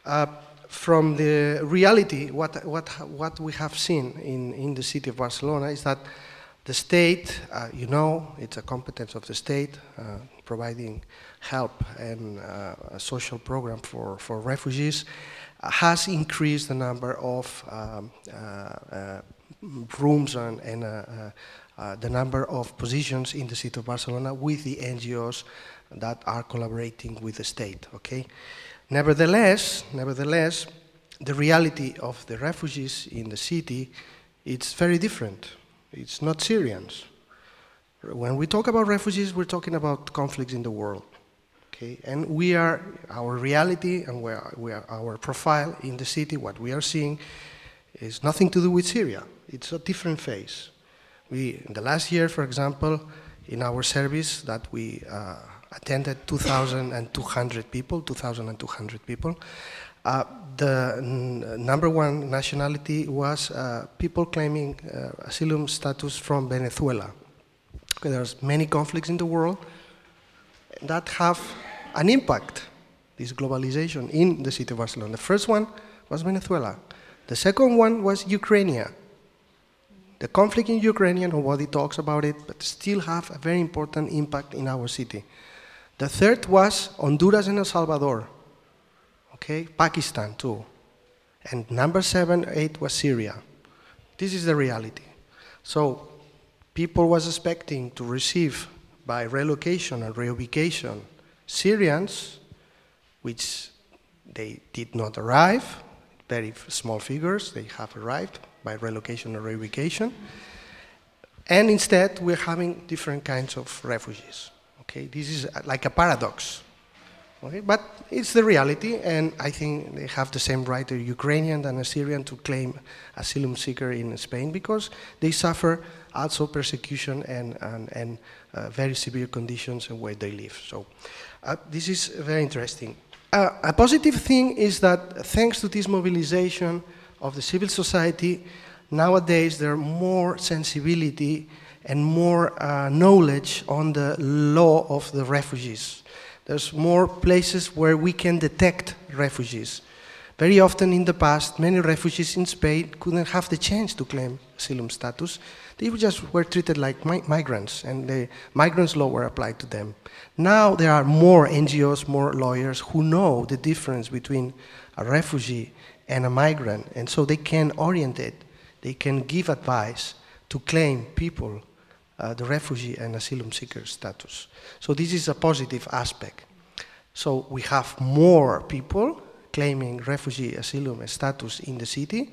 Uh, from the reality, what, what, what we have seen in, in the city of Barcelona is that the state, uh, you know, it's a competence of the state, uh, providing help and uh, a social program for, for refugees has increased the number of um, uh, uh, rooms and, and uh, the number of positions in the city of Barcelona with the NGOs that are collaborating with the state, okay? Nevertheless, nevertheless, the reality of the refugees in the city, it's very different. It's not Syrians. When we talk about refugees, we're talking about conflicts in the world. Okay? And we are, our reality and we are, we are, our profile in the city, what we are seeing, is nothing to do with Syria. It's a different phase. We, in the last year, for example, in our service that we uh, attended 2,200 people, 2,200 people. Uh, the number one nationality was uh, people claiming uh, asylum status from Venezuela. Okay, there's many conflicts in the world that have an impact, this globalization, in the city of Barcelona. The first one was Venezuela. The second one was Ukraine. The conflict in Ukraine, nobody talks about it, but still have a very important impact in our city. The third was Honduras and El Salvador. Okay, Pakistan too. And number seven, eight was Syria. This is the reality. So people was expecting to receive by relocation and reubication Syrians, which they did not arrive, very small figures, they have arrived by relocation or relocation. And instead, we're having different kinds of refugees. Okay, this is like a paradox. Okay, but it's the reality, and I think they have the same right, a Ukrainian and a Syrian, to claim asylum seeker in Spain because they suffer also persecution and, and, and uh, very severe conditions and where they live. So uh, this is very interesting. Uh, a positive thing is that thanks to this mobilization of the civil society, nowadays there are more sensibility and more uh, knowledge on the law of the refugees. There's more places where we can detect refugees. Very often in the past, many refugees in Spain couldn't have the chance to claim asylum status. They just were treated like mi migrants, and the migrants' law were applied to them. Now there are more NGOs, more lawyers who know the difference between a refugee and a migrant, and so they can orientate, they can give advice to claim people uh, the refugee and asylum seeker status. So this is a positive aspect. So we have more people claiming refugee asylum status in the city.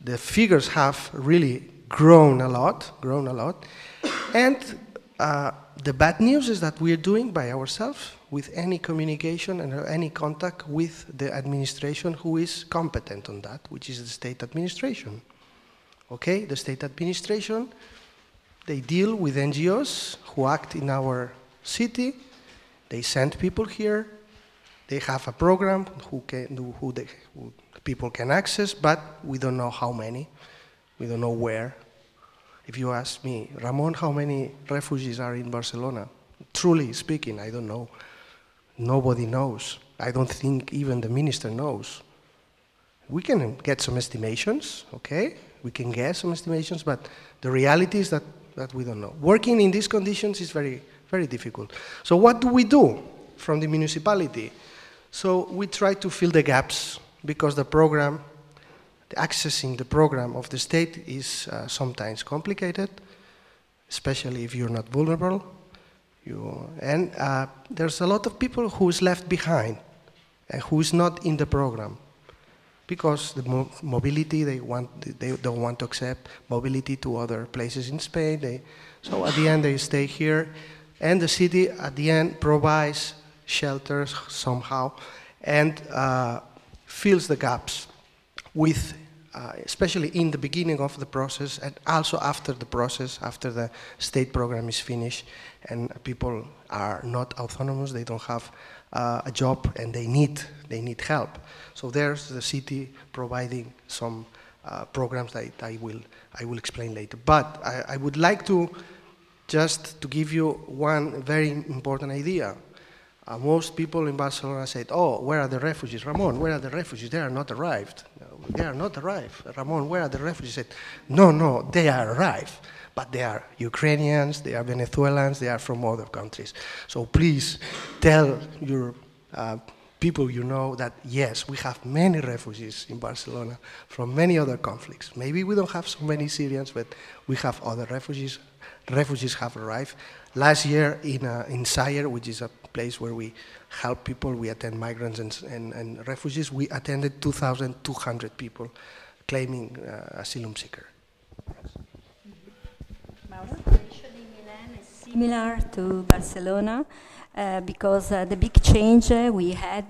The figures have really grown a lot, grown a lot. And uh, the bad news is that we are doing by ourselves with any communication and any contact with the administration who is competent on that, which is the state administration. Okay, the state administration, they deal with NGOs who act in our city, they send people here, they have a program who, can, who, they, who people can access, but we don't know how many, we don't know where. If you ask me, Ramon, how many refugees are in Barcelona? Truly speaking, I don't know. Nobody knows. I don't think even the minister knows. We can get some estimations, okay? We can guess some estimations, but the reality is that, that we don't know. Working in these conditions is very, very difficult. So what do we do from the municipality? So we try to fill the gaps because the program accessing the program of the state is uh, sometimes complicated, especially if you're not vulnerable. You, and uh, there's a lot of people who is left behind and who is not in the program because the mo mobility they want they don't want to accept mobility to other places in Spain. They, so at the end they stay here, and the city at the end provides shelters somehow and uh, fills the gaps with uh, especially in the beginning of the process and also after the process, after the state program is finished and people are not autonomous, they don't have uh, a job and they need, they need help. So there's the city providing some uh, programs that I will, I will explain later. But I, I would like to just to give you one very important idea. Uh, most people in Barcelona said, oh, where are the refugees? Ramon, where are the refugees? They are not arrived. They are not arrived. Ramon, where are the refugees? Said, no, no, they are arrived. But they are Ukrainians, they are Venezuelans, they are from other countries. So please tell your uh, people you know that yes, we have many refugees in Barcelona from many other conflicts. Maybe we don't have so many Syrians, but we have other refugees refugees have arrived. Last year in, uh, in which is a place where we help people, we attend migrants and, and, and refugees, we attended 2,200 people claiming uh, asylum seeker. Actually, Milan is similar to Barcelona. Uh, because uh, the big change uh, we had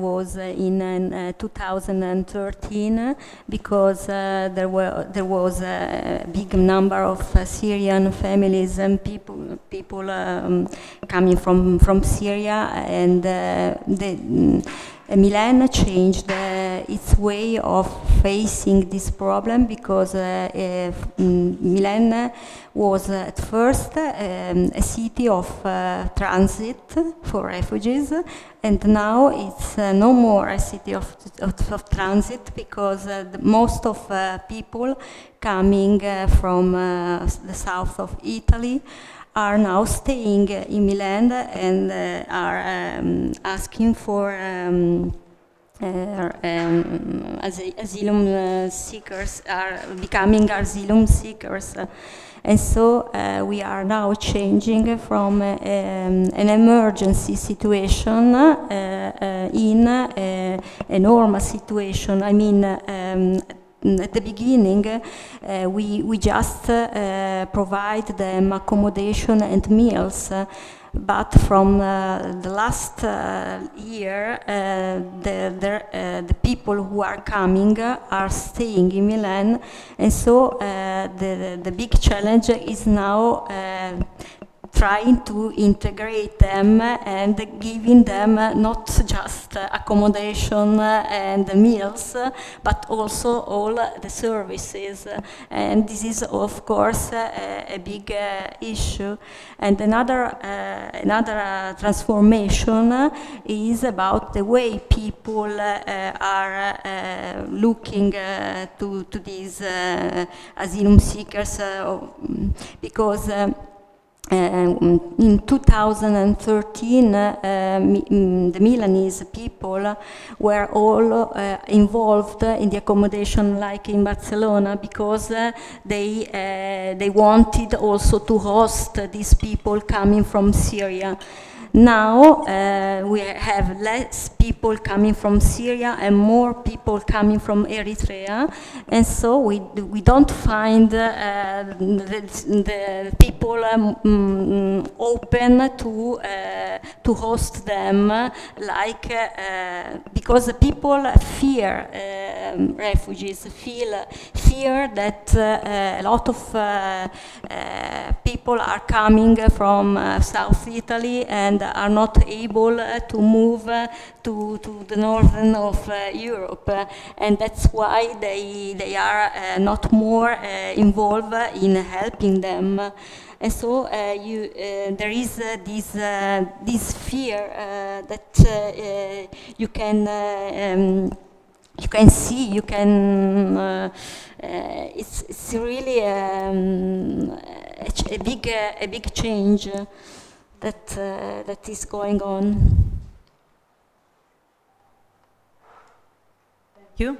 was in uh, 2013 because there were there was a big number of Syrian families and people people um, coming from from Syria and the Milan changed uh, its way of facing this problem because uh, uh, Milan was at first um, a city of transit for refugees and now it's uh, no more a city of, of, of transit because uh, most of uh, people coming from the south of Italy are now staying in Milan and uh, are um, asking for um, uh, um, asylum uh, seekers, are becoming asylum seekers. And so uh, we are now changing from uh, um, an emergency situation uh, in a normal situation. I mean, um, at the beginning, uh, we, we just uh, provide them accommodation and meals. Uh, but from uh, the last uh, year, uh, the, the, the, people who are coming are staying in Milan, and so the, the big challenge is now trying to integrate them and giving them not just accommodation and meals, but also all the services. And this is, of course, a, big uh, issue. And another, uh, another uh, transformation is about the way people are looking to, to these asylum seekers because uh, in 2013, uh, mm, the Milanese people were all uh, involved in the accommodation like in Barcelona because uh, they, they wanted also to host these people coming from Syria. Now uh, we have less people coming from Syria and more people coming from Eritrea, and so we, we don't find uh, the, the, people um, open to, uh, to host them like, uh, because the people fear um, refugees, feel, fear that uh, a lot of uh, people are coming from South Italy and are not able uh, to move uh, to, to the northern of uh, Europe. and that's why they, they are not more involved in helping them. And so uh, you, uh, there is uh, this, this fear that you can um, you can see, you can. it's, it's really um, a, a, big a big change that, uh, that is going on. Thank you.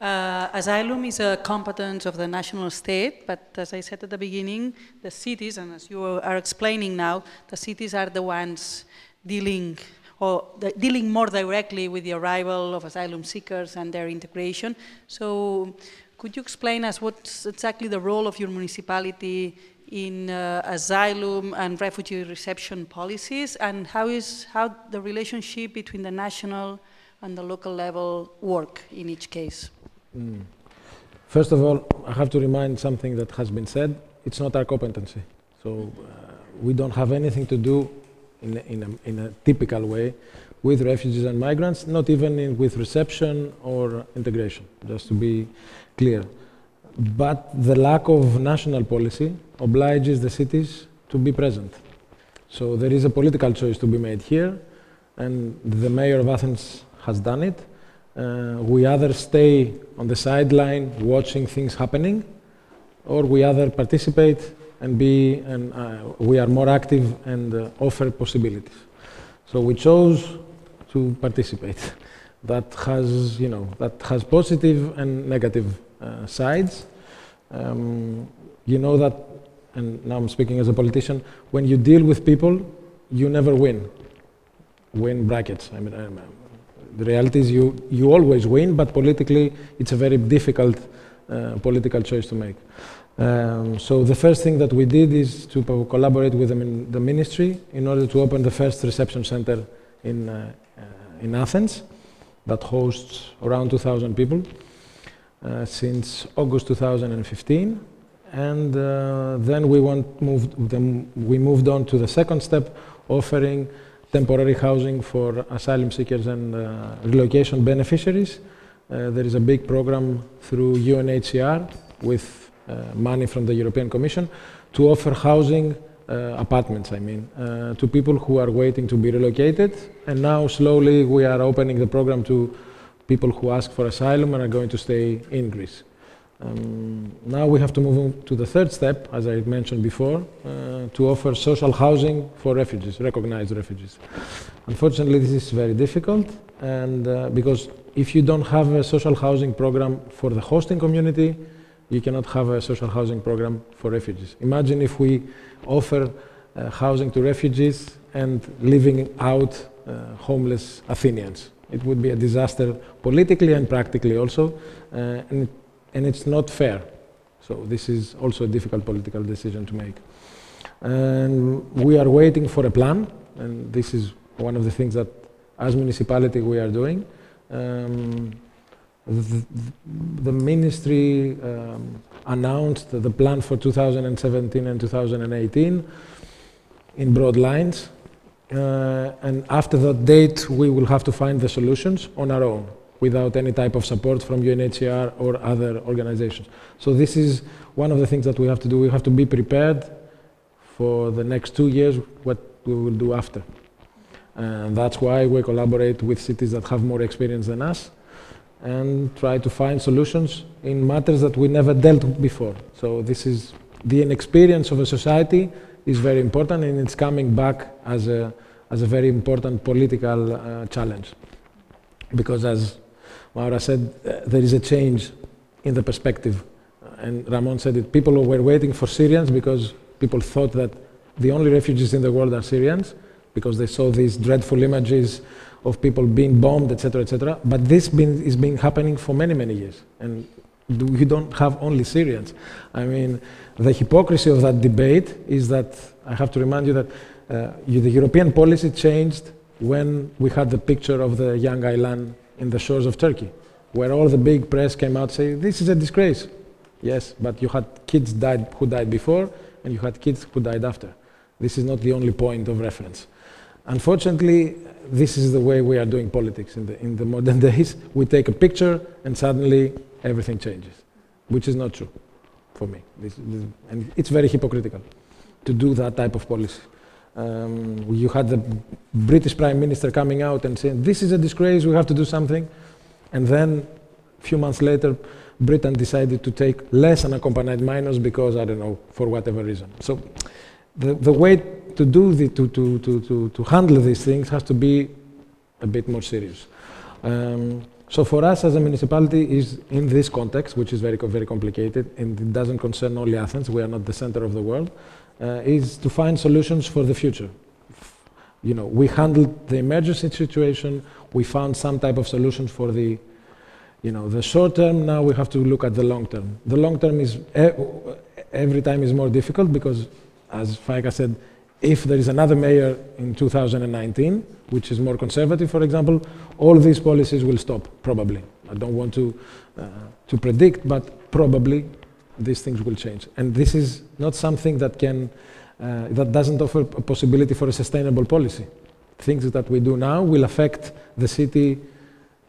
Uh, asylum is a competence of the national state, but as I said at the beginning, the cities, and as you are explaining now, the cities are the ones dealing or dealing more directly with the arrival of asylum seekers and their integration. So could you explain us what's exactly the role of your municipality in uh, asylum and refugee reception policies, and how is how the relationship between the national and the local level work in each case? Mm. First of all, I have to remind something that has been said. It's not our competency. So uh, we don't have anything to do in a, in a, in a typical way with refugees and migrants, not even in, with reception or integration, just to be clear. But the lack of national policy obliges the cities to be present. So there is a political choice to be made here, and the mayor of Athens has done it. Uh, we either stay on the sideline watching things happening, or we either participate and be, and uh, we are more active and uh, offer possibilities. So we chose to participate. That has, you know, that has positive and negative sides. Um, you know that and now I'm speaking as a politician, when you deal with people, you never win. Win brackets. I mean, um, the reality is you, you always win, but politically it's a very difficult uh, political choice to make. Um, so the first thing that we did is to collaborate with the, min the, ministry in order to open the first reception center in, uh, uh, in Athens that hosts around 2,000 people uh, since August 2015. And uh, then we, moved, we moved on to the second step, offering temporary housing for asylum seekers and uh, relocation beneficiaries. Uh, there is a big program through UNHCR with uh, money from the European Commission to offer housing apartments, I mean, to people who are waiting to be relocated. And now slowly we are opening the program to people who ask for asylum and are going to stay in Greece. Um, now we have to move to the third step, as I mentioned before, uh, to offer social housing for refugees, recognized refugees. Unfortunately, this is very difficult, and uh, because if you don't have a social housing program for the hosting community, you cannot have a social housing program for refugees. Imagine if we offer uh, housing to refugees and leaving out uh, homeless Athenians. It would be a disaster politically and practically also, uh, and and it's not fair. So this is also a difficult political decision to make. And we are waiting for a plan, and this is one of the things that, as municipality, we are doing. Um, the, the, ministry um, announced the plan for 2017 and 2018 in broad lines. Uh, and after that date, we will have to find the solutions on our own without any type of support from UNHCR or other organizations. So this is one of the things that we have to do. We have to be prepared for the next two years what we will do after. And that's why we collaborate with cities that have more experience than us and try to find solutions in matters that we never dealt with before. So this is the inexperience of a society is very important and it's coming back as a, as a very important political uh, challenge. Because as Maura said uh, there is a change in the perspective. And Ramon said it. People were waiting for Syrians because people thought that the only refugees in the world are Syrians because they saw these dreadful images of people being bombed, etc., etc. But this been, is been happening for many, many years. And we don't have only Syrians. I mean, the hypocrisy of that debate is that I have to remind you that uh, the European policy changed when we had the picture of the young Aylan in the shores of Turkey, where all the big press came out saying, this is a disgrace. Yes, but you had kids died who died before, and you had kids who died after. This is not the only point of reference. Unfortunately, this is the way we are doing politics in the, in the modern days. We take a picture, and suddenly everything changes, which is not true for me. This, this, and it's very hypocritical to do that type of policy. Um, you had the British Prime Minister coming out and saying, This is a disgrace, we have to do something. And then, a few months later, Britain decided to take less unaccompanied minors because, I don't know, for whatever reason. So, the, the way to do the, to, to, to, to, handle these things has to be a bit more serious. Um, so for us as a municipality is in this context, which is very, very complicated, and it doesn't concern only Athens, we are not the center of the world, uh, is to find solutions for the future. You know, we handled the emergency situation, we found some type of solutions for the, you know, the short term, now we have to look at the long term. The long term is, every time is more difficult because, as Faika said, if there is another mayor in 2019, which is more conservative, for example, all these policies will stop, probably. I don't want to, uh, to predict, but probably these things will change. And this is not something that can, uh, that doesn't offer a possibility for a sustainable policy. Things that we do now will affect the city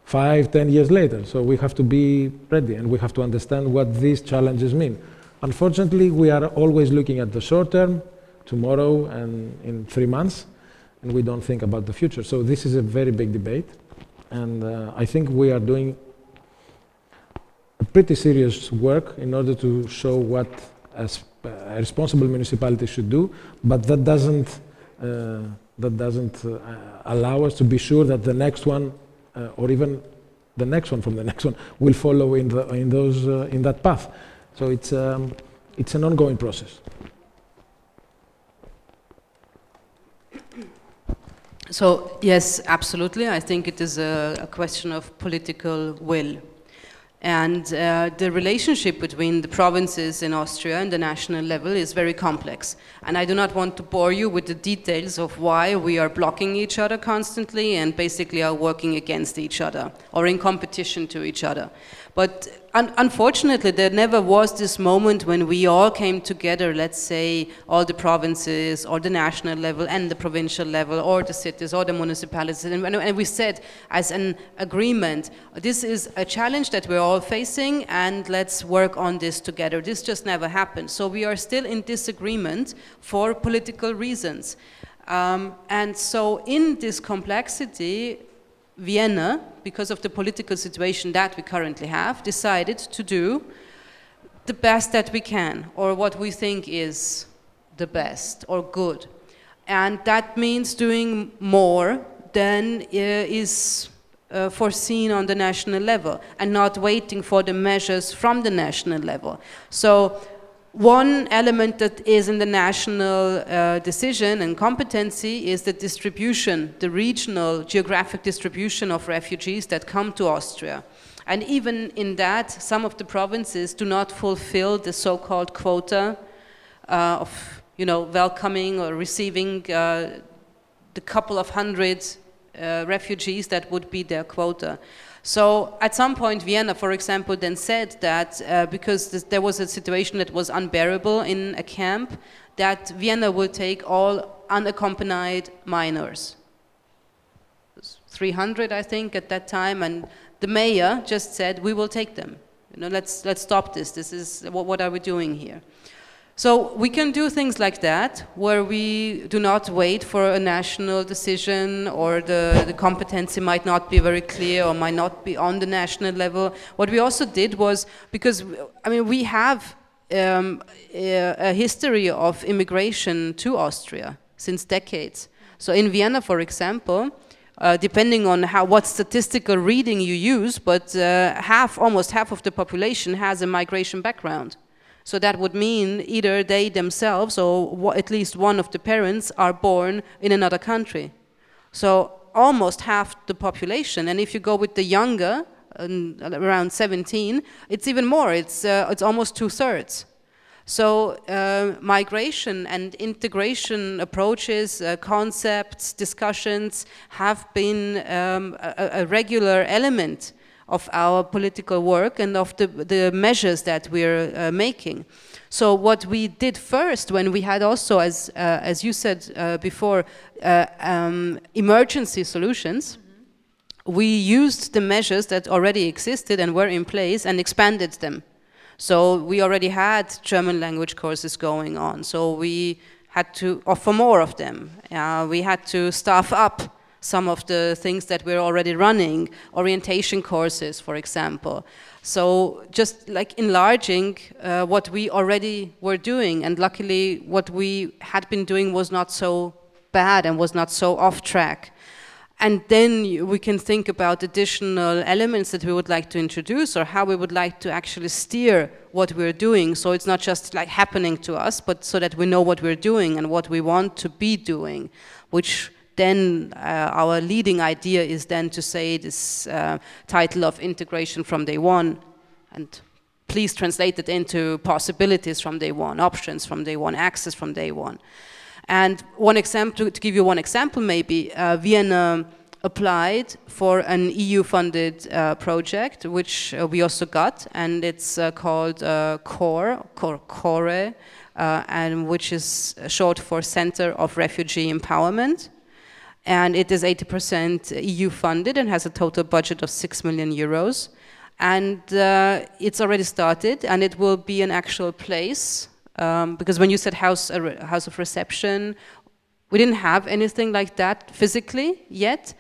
five, ten years later. So we have to be ready and we have to understand what these challenges mean. Unfortunately, we are always looking at the short term, tomorrow and in three months, and we don't think about the future. So this is a very big debate. And uh, I think we are doing pretty serious work in order to show what a, a responsible municipality should do, but that doesn't, uh, that doesn't uh, allow us to be sure that the next one, uh, or even the next one from the next one, will follow in, the, in, those, uh, in that path. So it's, um, it's an ongoing process. So, yes, absolutely. I think it is a, a question of political will. And uh, the relationship between the provinces in Austria and the national level is very complex. And I do not want to bore you with the details of why we are blocking each other constantly and basically are working against each other or in competition to each other. But un unfortunately, there never was this moment when we all came together, let's say all the provinces or the national level and the provincial level or the cities or the municipalities, and, and we said as an agreement, this is a challenge that we're all facing and let's work on this together. This just never happened. So we are still in disagreement for political reasons. Um, and so in this complexity, Vienna, because of the political situation that we currently have, decided to do the best that we can, or what we think is the best or good. And that means doing more than uh, is uh, foreseen on the national level and not waiting for the measures from the national level. So one element that is in the national uh, decision and competency is the distribution, the regional geographic distribution of refugees that come to Austria. And even in that, some of the provinces do not fulfill the so-called quota uh, of, you know, welcoming or receiving uh, the couple of hundred uh, refugees that would be their quota. So at some point, Vienna, for example, then said that uh, because there was a situation that was unbearable in a camp, that Vienna will take all unaccompanied minors. 300, I think, at that time, and the mayor just said, "We will take them. You know, let's let's stop this. This is what, what are we doing here?" So we can do things like that, where we do not wait for a national decision or the, the competency might not be very clear or might not be on the national level. What we also did was, because, I mean, we have um, a, history of immigration to Austria since decades. So in Vienna, for example, uh, depending on how what statistical reading you use, but uh, half, almost half of the population has a migration background. So that would mean either they themselves or at least one of the parents are born in another country. So almost half the population. And if you go with the younger, um, around 17, it's even more. It's, uh, it's almost two thirds. So uh, migration and integration approaches, uh, concepts, discussions have been um, a, a regular element of our political work and of the, the measures that we're uh, making. So what we did first, when we had also, as, uh, as you said uh, before, uh, um, emergency solutions, we used the measures that already existed and were in place and expanded them. So we already had German language courses going on. So we had to offer more of them. Uh, we had to staff up some of the things that we're already running, orientation courses, for example. So just like enlarging uh, what we already were doing, and luckily what we had been doing was not so bad and was not so off track. And then we can think about additional elements that we would like to introduce or how we would like to actually steer what we're doing. So it's not just like happening to us, but so that we know what we're doing and what we want to be doing, which then uh, our leading idea is then to say this uh, title of integration from day one and please translate it into possibilities from day one, options from day one, access from day one. And one example, to give you one example maybe, uh, Vienna applied for an EU-funded uh, project, which uh, we also got, and it's uh, called uh, CORE, CORE, CORE and which is short for Center of Refugee Empowerment and it is 80% EU funded and has a total budget of 6 million euros. And uh, it's already started, and it will be an actual place. Um, because when you said house, uh, house of reception, we didn't have anything like that physically yet.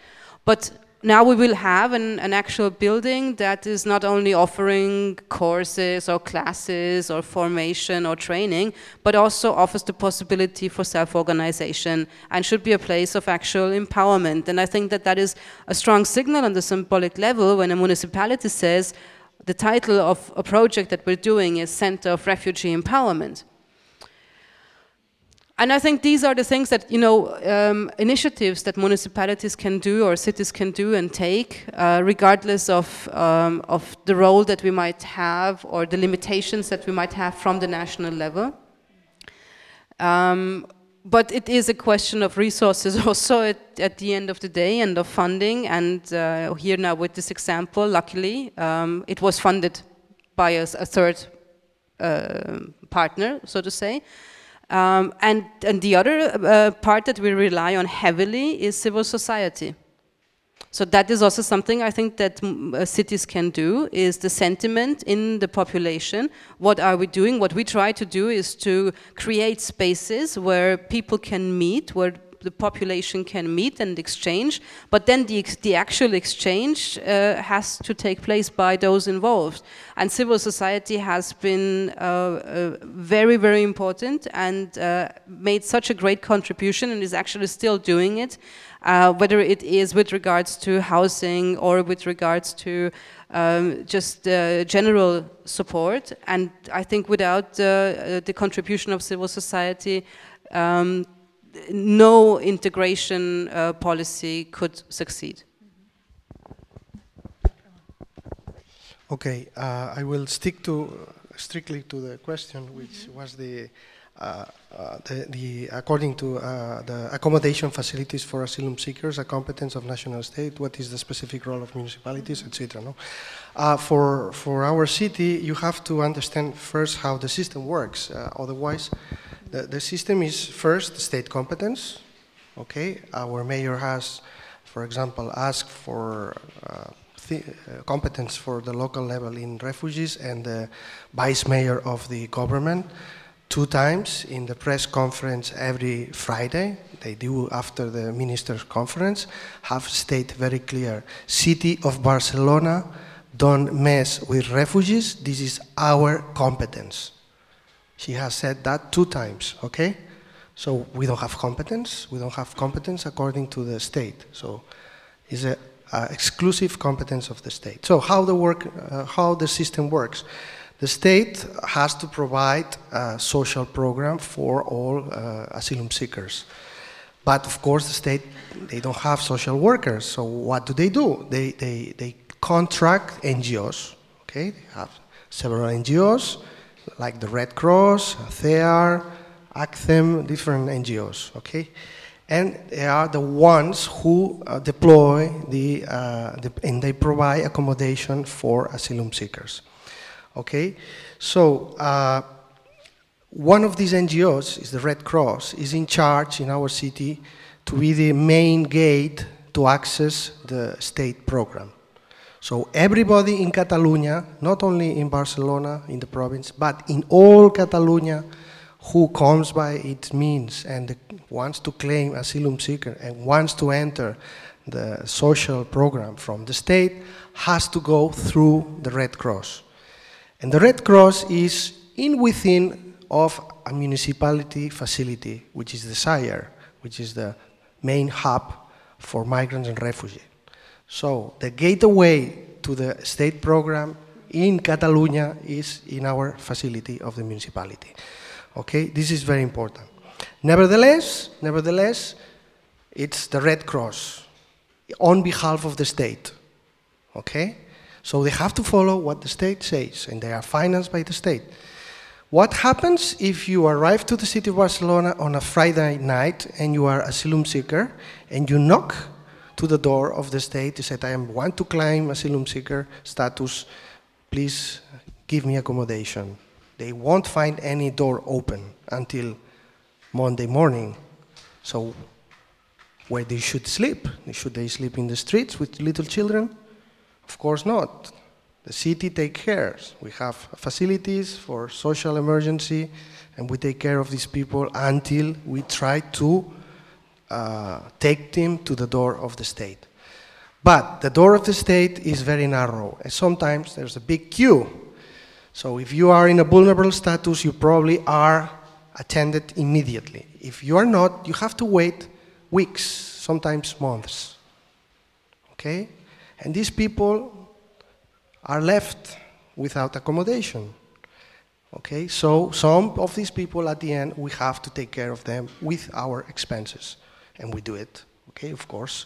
But now we will have an, an, actual building that is not only offering courses or classes or formation or training, but also offers the possibility for self-organization and should be a place of actual empowerment. And I think that that is a strong signal on the symbolic level when a municipality says the title of a project that we're doing is Center of Refugee Empowerment. And I think these are the things that, you know, um, initiatives that municipalities can do or cities can do and take, uh, regardless of, um, of the role that we might have or the limitations that we might have from the national level. Um, but it is a question of resources also at, at, the end of the day and of funding. And uh, here now with this example, luckily, um, it was funded by a, a third uh, partner, so to say. Um, and, and the other uh, part that we rely on heavily is civil society. So that is also something I think that mm, uh, cities can do, is the sentiment in the population. What are we doing? What we try to do is to create spaces where people can meet, where the population can meet and exchange, but then the, the actual exchange uh, has to take place by those involved. And civil society has been uh, uh, very, very important and uh, made such a great contribution and is actually still doing it, uh, whether it is with regards to housing or with regards to um, just uh, general support. And I think without the contribution of civil society, um, no integration uh, policy could succeed. Okay, uh, I will stick to strictly to the question, which was the, uh, uh the, the, according to uh, the accommodation facilities for asylum seekers, a competence of national state, what is the specific role of municipalities, etc. No? Uh, for, for our city, you have to understand first how the system works, otherwise the, the system is first state competence. Okay, our mayor has, for example, asked for uh, uh, competence for the local level in refugees and the vice mayor of the government two times in the press conference every Friday. They do after the ministers' conference, have stated very clear, city of Barcelona, don't mess with refugees, this is our competence. She has said that two times, okay? So we don't have competence. We don't have competence according to the state. So it's an exclusive competence of the state. So how the, work, uh, how the system works. The state has to provide a social program for all uh, asylum seekers. But of course, the state, they don't have social workers. So what do they do? They, they, they contract NGOs, okay? They have several NGOs like the Red Cross, CEAR, ACCEM, different NGOs, okay? And they are the ones who uh, deploy the, uh, the, and they provide accommodation for asylum seekers, okay? So, uh, one of these NGOs is the Red Cross, is in charge in our city to be the main gate to access the state program. So everybody in Catalonia, not only in Barcelona, in the province, but in all Catalonia who comes by its means and wants to claim asylum seeker and wants to enter the social program from the state has to go through the Red Cross. And the Red Cross is in within of a municipality facility, which is the SAIER, which is the main hub for migrants and refugees. So the gateway to the state program in Catalonia is in our facility of the municipality. Okay, this is very important. Nevertheless, nevertheless, it's the Red Cross on behalf of the state. Okay? So they have to follow what the state says, and they are financed by the state. What happens if you arrive to the city of Barcelona on a Friday night and you are asylum seeker and you knock to the door of the state. He said, I am want to claim asylum seeker status. Please give me accommodation. They won't find any door open until Monday morning. So where they should sleep? Should they sleep in the streets with little children? Of course not. The city takes care. We have facilities for social emergency, and we take care of these people until we try to uh, take them to the door of the state. But the door of the state is very narrow, and sometimes there's a big queue. So if you are in a vulnerable status, you probably are attended immediately. If you are not, you have to wait weeks, sometimes months. Okay? And these people are left without accommodation. Okay, so some of these people at the end, we have to take care of them with our expenses, and we do it, okay, of course.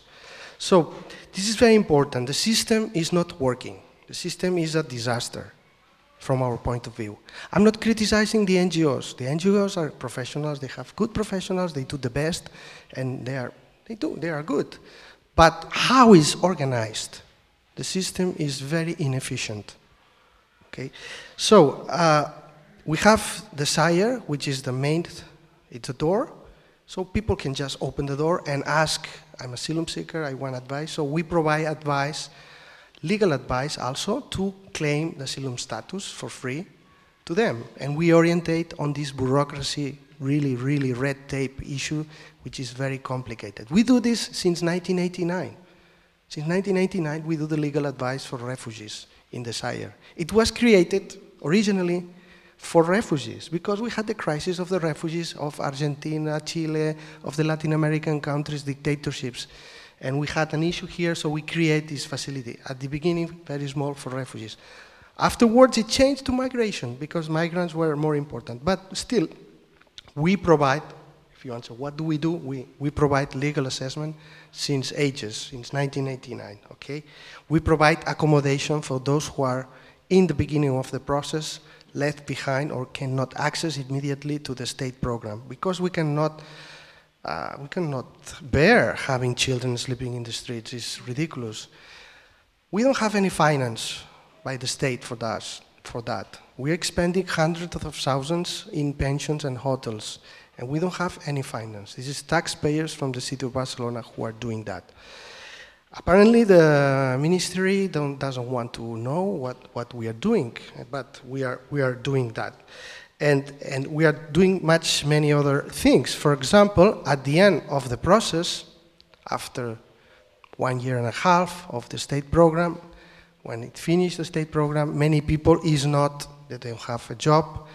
So this is very important. The system is not working. The system is a disaster from our point of view. I'm not criticizing the NGOs. The NGOs are professionals, they have good professionals, they do the best, and they are, they do, they are good. But how is organized? The system is very inefficient. Okay, so uh, we have the SAIER, which is the main, it's a door, so people can just open the door and ask, I'm a asylum seeker, I want advice. So we provide advice, legal advice also, to claim the asylum status for free to them. And we orientate on this bureaucracy, really, really red tape issue, which is very complicated. We do this since 1989. Since 1989, we do the legal advice for refugees in the SAIER. It was created originally for refugees because we had the crisis of the refugees of Argentina, Chile, of the Latin American countries, dictatorships. And we had an issue here, so we create this facility. At the beginning, very small for refugees. Afterwards, it changed to migration because migrants were more important. But still, we provide, if you answer, what do we do? We, we provide legal assessment since ages, since 1989, okay? We provide accommodation for those who are in the beginning of the process, left behind or cannot access immediately to the state program because we cannot uh, we cannot bear having children sleeping in the streets. It's ridiculous. We don't have any finance by the state for that. For that, we're expending hundreds of thousands in pensions and hotels, and we don't have any finance. This is taxpayers from the city of Barcelona who are doing that. Apparently, the ministry doesn't want to know what, what we are doing, but we are, we are doing that. And, and we are doing much many other things. For example, at the end of the process, after one year and a half of the state program, when it finished the state program, many people is not, that they don't have a job,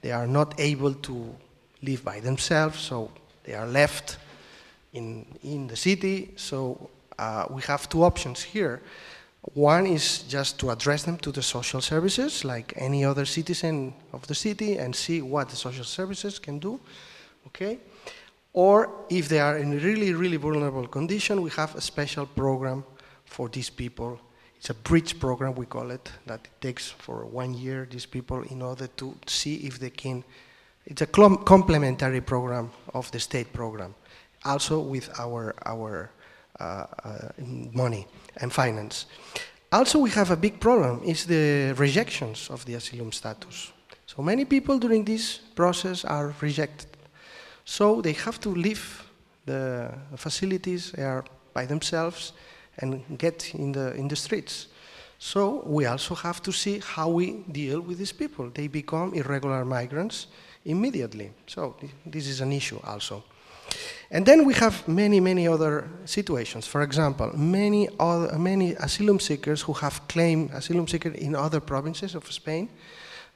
they are not able to live by themselves, so they are left in, in the city. So uh, we have two options here. One is just to address them to the social services, like any other citizen of the city, and see what the social services can do, okay? Or if they are in really, really vulnerable condition, we have a special program for these people. It's a bridge program, we call it, that it takes for one year these people in order to see if they can. It's a complementary program of the state program, also with our, our Uh, uh, money and finance. Also, we have a big problem, is the rejections of the asylum status. So many people during this process are rejected. So they have to leave the facilities, are by themselves, and get in the, in the streets. So we also have to see how we deal with these people. They become irregular migrants immediately. So this is an issue also. And then we have many, many other situations. For example, many, other, many asylum seekers who have claimed asylum seeker in other provinces of Spain,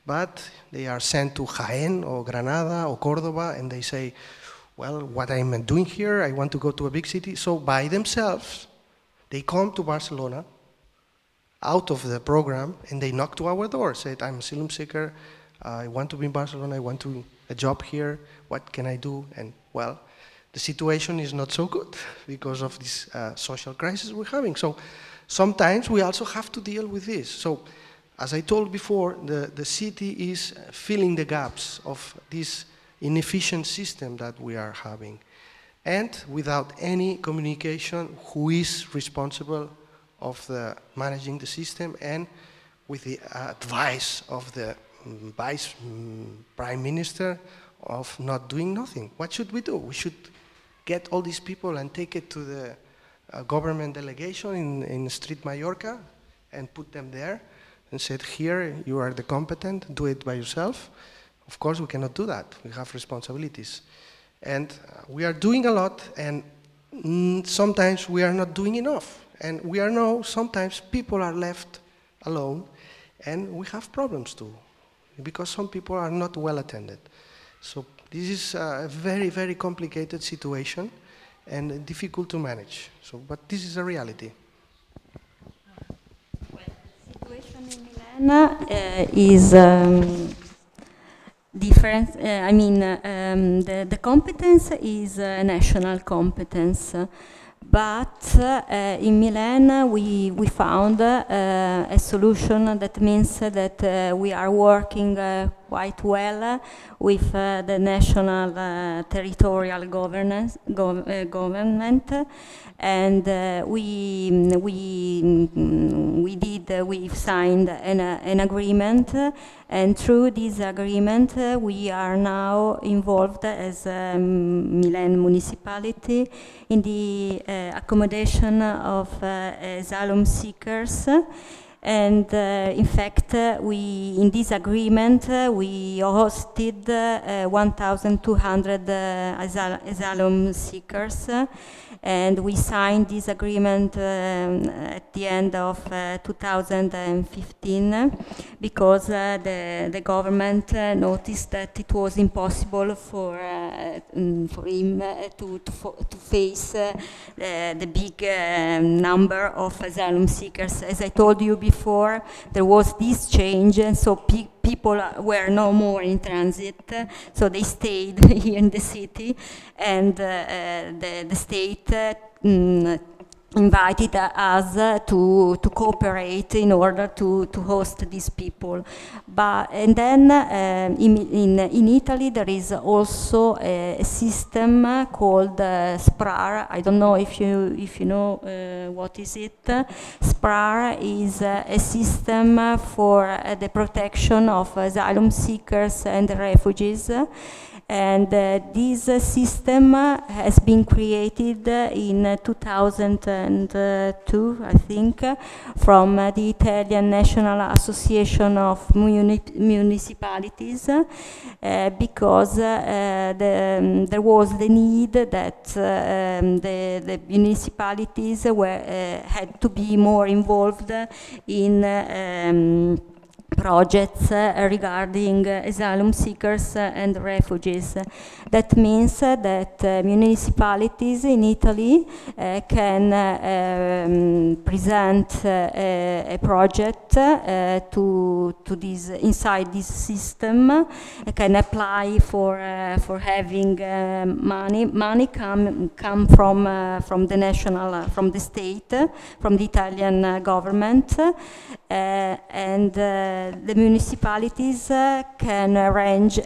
but they are sent to Jaén or Granada or Cordoba, and they say, well, what I'm doing here, I want to go to a big city. So by themselves, they come to Barcelona out of the program, and they knock to our door, said, I'm asylum seeker, I want to be in Barcelona, I want to a job here, what can I do? And well, the situation is not so good because of this uh, social crisis we're having. So sometimes we also have to deal with this. So as I told before, the, the city is filling the gaps of this inefficient system that we are having. And without any communication, who is responsible of the managing the system and with the advice of the vice mm, prime minister of not doing nothing. What should we do? We should get all these people and take it to the uh, government delegation in, in Street Mallorca and put them there and said, here, you are the competent, do it by yourself. Of course, we cannot do that. We have responsibilities. And uh, we are doing a lot, and mm, sometimes we are not doing enough. And we are now, sometimes people are left alone, and we have problems too, because some people are not well attended. So this is a very, very complicated situation and difficult to manage. So, but this is a reality. The situation in Milan uh, is um, difference. Uh, I mean, um, the, the competence is a national competence. But uh, in Milan, we, we found uh, a solution that means that uh, we are working uh, quite well with uh, the national uh, territorial governance, gov uh, government. And uh, we, we, mm, we did, uh, we've signed an, an agreement. and through this agreement, we are now involved as a Milan municipality in the accommodation of asylum seekers. And uh, in fact, uh, we in this agreement uh, we hosted 1,200 asylum seekers and we signed this agreement um, at the end of uh, 2015 because uh, the, the government uh, noticed that it was impossible for, um, for him to, to, to, face the, big um, number of asylum seekers. As I told you before, there was this change and so people were no more in transit, so they stayed here in the city, and uh, uh, the, the state uh, mm, invited us to, to cooperate in order to, to host these people. But, and then uh, in, in, in, Italy there is also a, a system called uh, SPRAR. I don't know if you, if you know uh, what is it. SPRAR is a system for uh, the protection of asylum seekers and refugees. And uh, this uh, system has been created in 2002, I think, from the Italian National Association of Muni Municipalities, uh, because the, um, there was the need that um, the, the, municipalities were, had to be more involved in um, projects uh, regarding uh, asylum seekers uh, and refugees. That means uh, that uh, municipalities in Italy uh, can um, present a, a, project to, to this inside this system, can apply for, for having money, money come, come from, from the national, from the state, from the Italian government, uh, and uh, the municipalities uh, can arrange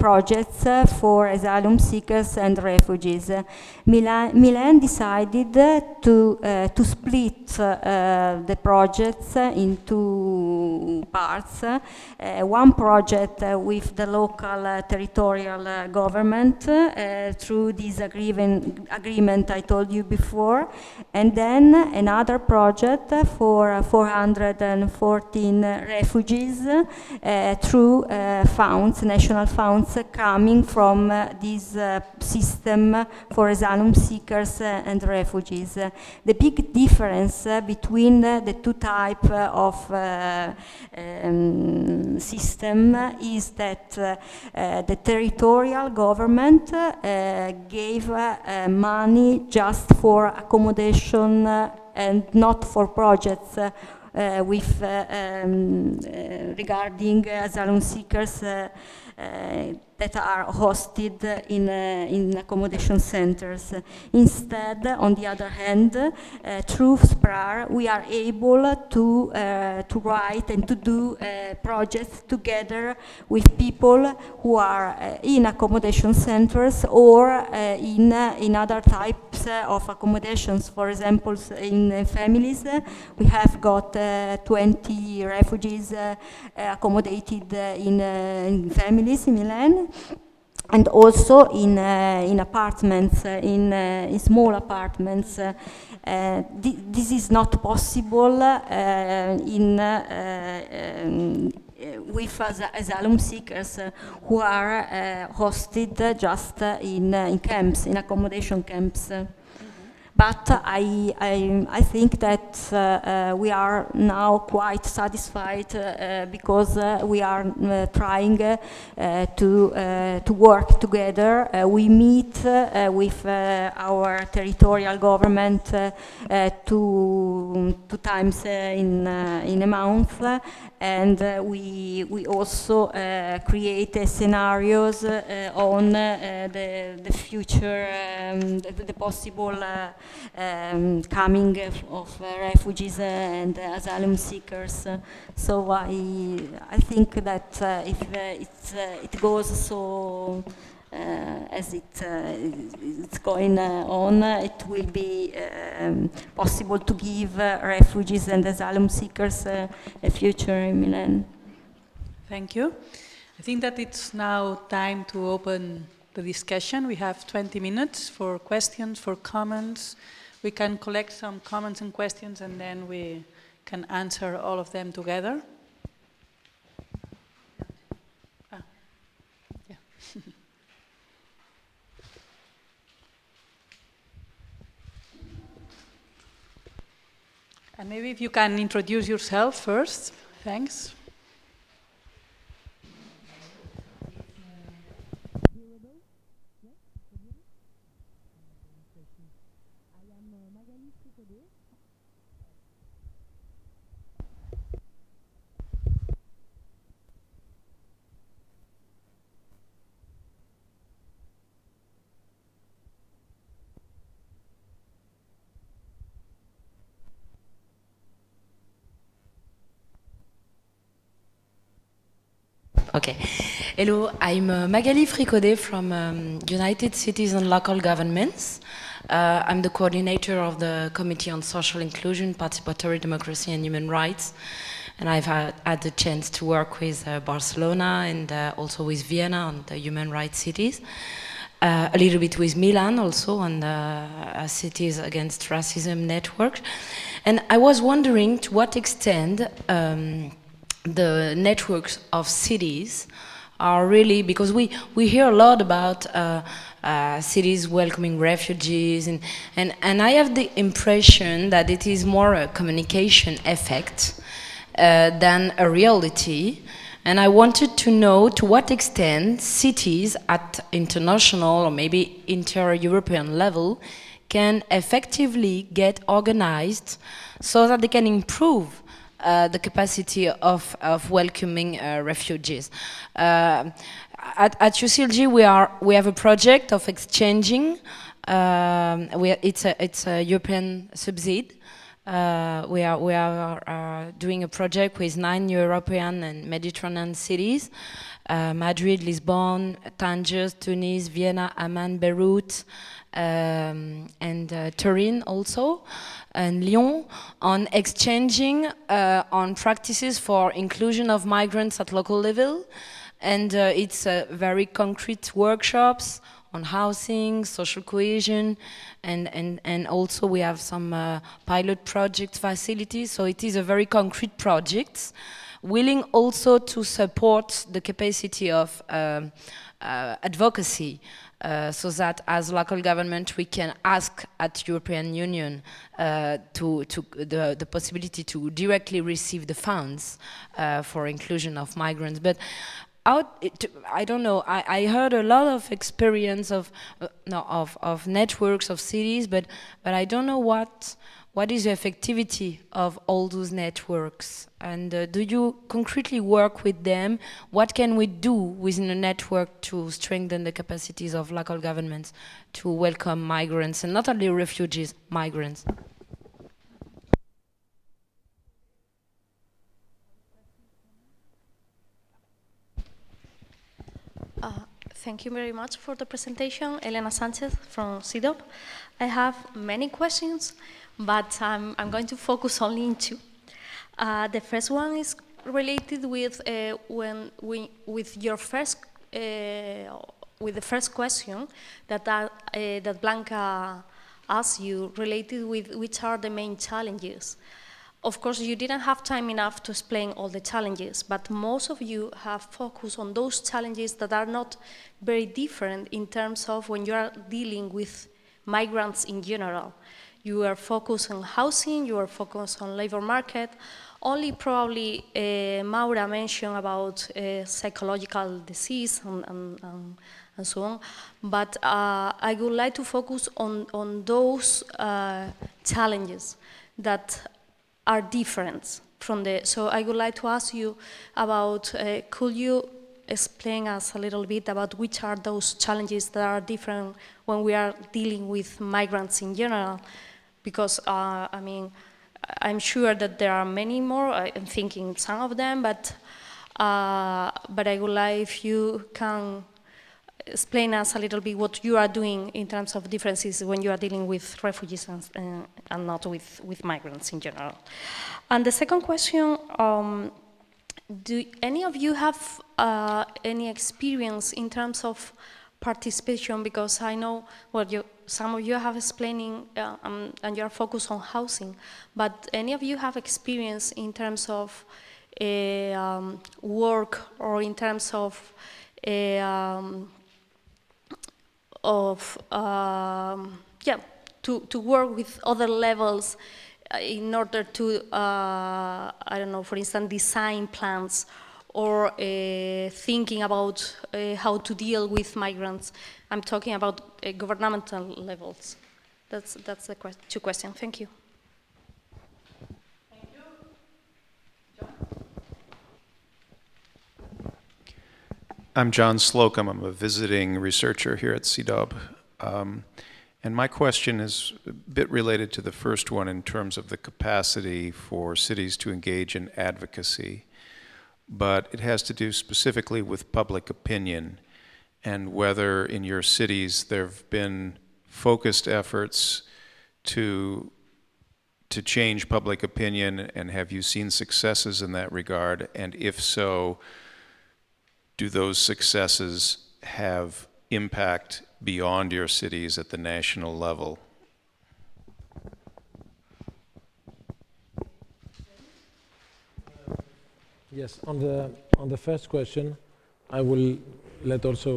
projects for asylum seekers and refugees. Milan, Milan decided to, to split the projects into parts. one project with the local territorial government through this agreement, agreement I told you before, and then another project for 400 114 refugees uh, through uh, funds, national funds, coming from uh, this system for asylum seekers and refugees. the big difference between the two types of um, system is that the territorial government gave money just for accommodation and not for projects with uh, um, uh, regarding asylum seekers that are hosted in, uh, in accommodation centers. Instead, on the other hand, uh, through SPRAR, we are able to, uh, to write and to do uh, projects together with people who are uh, in accommodation centers or uh, in, in other types of accommodations. For example, in families, we have got 20 refugees accommodated in, in families in Milan and also in, uh, in apartments, uh, in, uh, in small apartments. Th this is not possible in um, with asylum seekers who are hosted just in, in camps, in accommodation camps. But I, I, I think that uh, uh, we are now quite satisfied uh, because we are trying to, to work together. we meet with our territorial government two, two times in, in a month and uh, we, we also uh, create scenarios uh, on the, the future, um, the, the, possible um, coming of refugees and asylum seekers. So I, I think that if it goes so uh, as it, uh, it's going uh, on, it will be um, possible to give refugees and asylum seekers a future in Milan. Thank you. I think that it's now time to open the discussion. We have 20 minutes for questions, for comments. We can collect some comments and questions and then we can answer all of them together. Ah, and maybe if you can introduce yourself first. Thanks. Okay. Hello, I'm uh, Magali Fricaudet from um, United Cities and Local Governments. Uh, I'm the coordinator of the Committee on Social Inclusion, Participatory Democracy and Human Rights. And I've had, had the chance to work with uh, Barcelona and uh, also with Vienna on the human rights cities. Uh, a little bit with Milan also on the uh, Cities Against Racism network. And I was wondering to what extent um, the networks of cities are really because we we hear a lot about uh, uh, cities welcoming refugees and, and and I have the impression that it is more a communication effect uh, than a reality. And I wanted to know to what extent cities at international or maybe inter-European level can effectively get organized so that they can improve the capacity of, of welcoming uh, refugees. Uh, at, at UCLG, we, are, we have a project of exchanging. Um, we it's, a, it's a European subsidy. Uh, we are, we are uh, doing a project with nine European and Mediterranean cities, uh, Madrid, Lisbon, Tangier, Tunis, Vienna, Amman, Beirut, um, and Turin also and Lyon on exchanging uh, on practices for inclusion of migrants at local level. And uh, it's uh, very concrete workshops on housing, social cohesion, and, and, and also we have some uh, pilot project facilities. So it is a very concrete project, willing also to support the capacity of um, uh, advocacy uh, so that as local government we can ask at European Union uh, to, to the, the possibility to directly receive the funds uh, for inclusion of migrants. But out, it, I don't know. I, I, heard a lot of experience of uh, no, of of networks of cities, but but I don't know what what is the effectivity of all those networks? And uh, do you concretely work with them? What can we do within a network to strengthen the capacities of local governments to welcome migrants, and not only refugees, migrants? Uh, thank you very much for the presentation. Elena Sanchez from CIDOB. I have many questions but um, I'm going to focus only in two. Uh, the first one is related with uh, when we, with your first uh, with the first question that uh, that Blanca asked you related with which are the main challenges. Of course, you didn't have time enough to explain all the challenges, but most of you have focused on those challenges that are not very different in terms of when you are dealing with migrants in general. You are focused on housing, you are focused on labor market. Only probably uh, Maura mentioned about uh, psychological disease and, and, and, and, so on. But uh, I would like to focus on, on those uh, challenges that are different from the, so I would like to ask you about, uh, could you explain us a little bit about which are those challenges that are different when we are dealing with migrants in general? Because, uh, I mean, I'm sure that there are many more, I'm thinking some of them, but, uh, but I would like if you can explain us a little bit what you are doing in terms of differences when you are dealing with refugees and, uh, and not with, with migrants in general. And the second question, um, do any of you have uh, any experience in terms of participation? Because I know, well, you, some of you have explaining uh, um, and you are focused on housing, but any of you have experience in terms of um, work or in terms of um, of um, yeah to, to work with other levels uh, in order to uh, I don't know for instance design plans or uh, thinking about uh, how to deal with migrants I'm talking about uh, governmental levels that's that's the two questions thank you Thank you. John? I'm John Slocum. I'm a visiting researcher here at CIDOB. Um, and my question is a bit related to the first one in terms of the capacity for cities to engage in advocacy. But it has to do specifically with public opinion and whether in your cities there have been focused efforts to to change public opinion and have you seen successes in that regard and if so do those successes have impact beyond your cities at the national level? Yes, on the on the first question, I will let also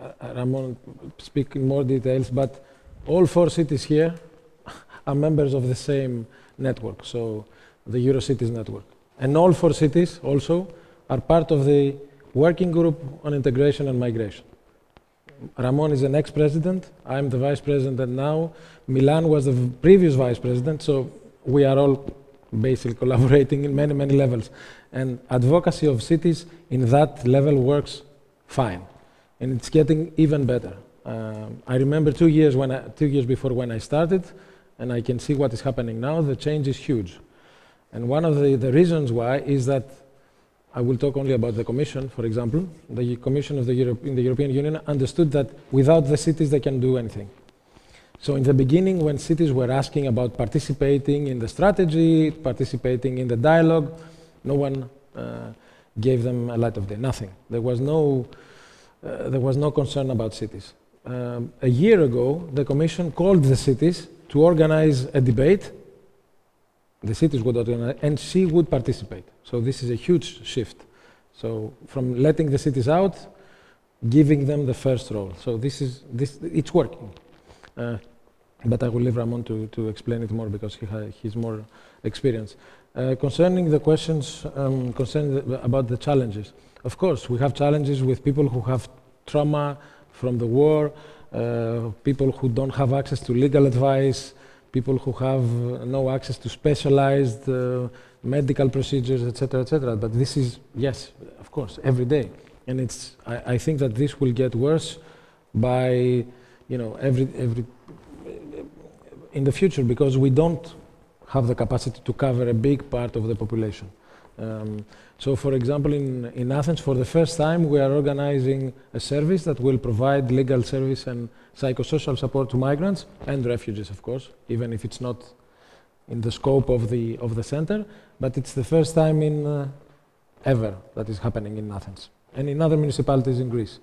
uh, Ramon speak in more details. But all four cities here are members of the same network, so the EuroCities network, and all four cities also are part of the working group on integration and migration. Ramon is an ex-president. I'm the vice president and now. Milan was the previous vice president. So we are all basically collaborating in many, many levels. And advocacy of cities in that level works fine. And it's getting even better. Um, I remember two years, when I, two years before when I started, and I can see what is happening now. The change is huge. And one of the, the reasons why is that I will talk only about the Commission, for example. The Commission of the Europe, in the European Union understood that without the cities they can do anything. So in the beginning, when cities were asking about participating in the strategy, participating in the dialogue, no one uh, gave them a light of day, nothing. There was no, uh, there was no concern about cities. Um, a year ago, the Commission called the cities to organize a debate the cities would organize, and she would participate. So this is a huge shift. So from letting the cities out, giving them the first role. So this is this it's working. Uh, but I will leave Ramon to, to explain it more because he he's more experienced. Uh, concerning the questions um, concerning the, about the challenges, of course we have challenges with people who have trauma from the war, uh, people who don't have access to legal advice, people who have uh, no access to specialized uh, medical procedures, etc., etc. But this is, yes, of course, every day. And it's, I, I, think that this will get worse by, you know, every, every, in the future because we don't have the capacity to cover a big part of the population. Um, so, for example, in, in Athens, for the first time, we are organizing a service that will provide legal service and psychosocial support to migrants and refugees, of course, even if it's not in the scope of the, of the center. But it's the first time in uh, ever that is happening in Athens and in other municipalities in Greece.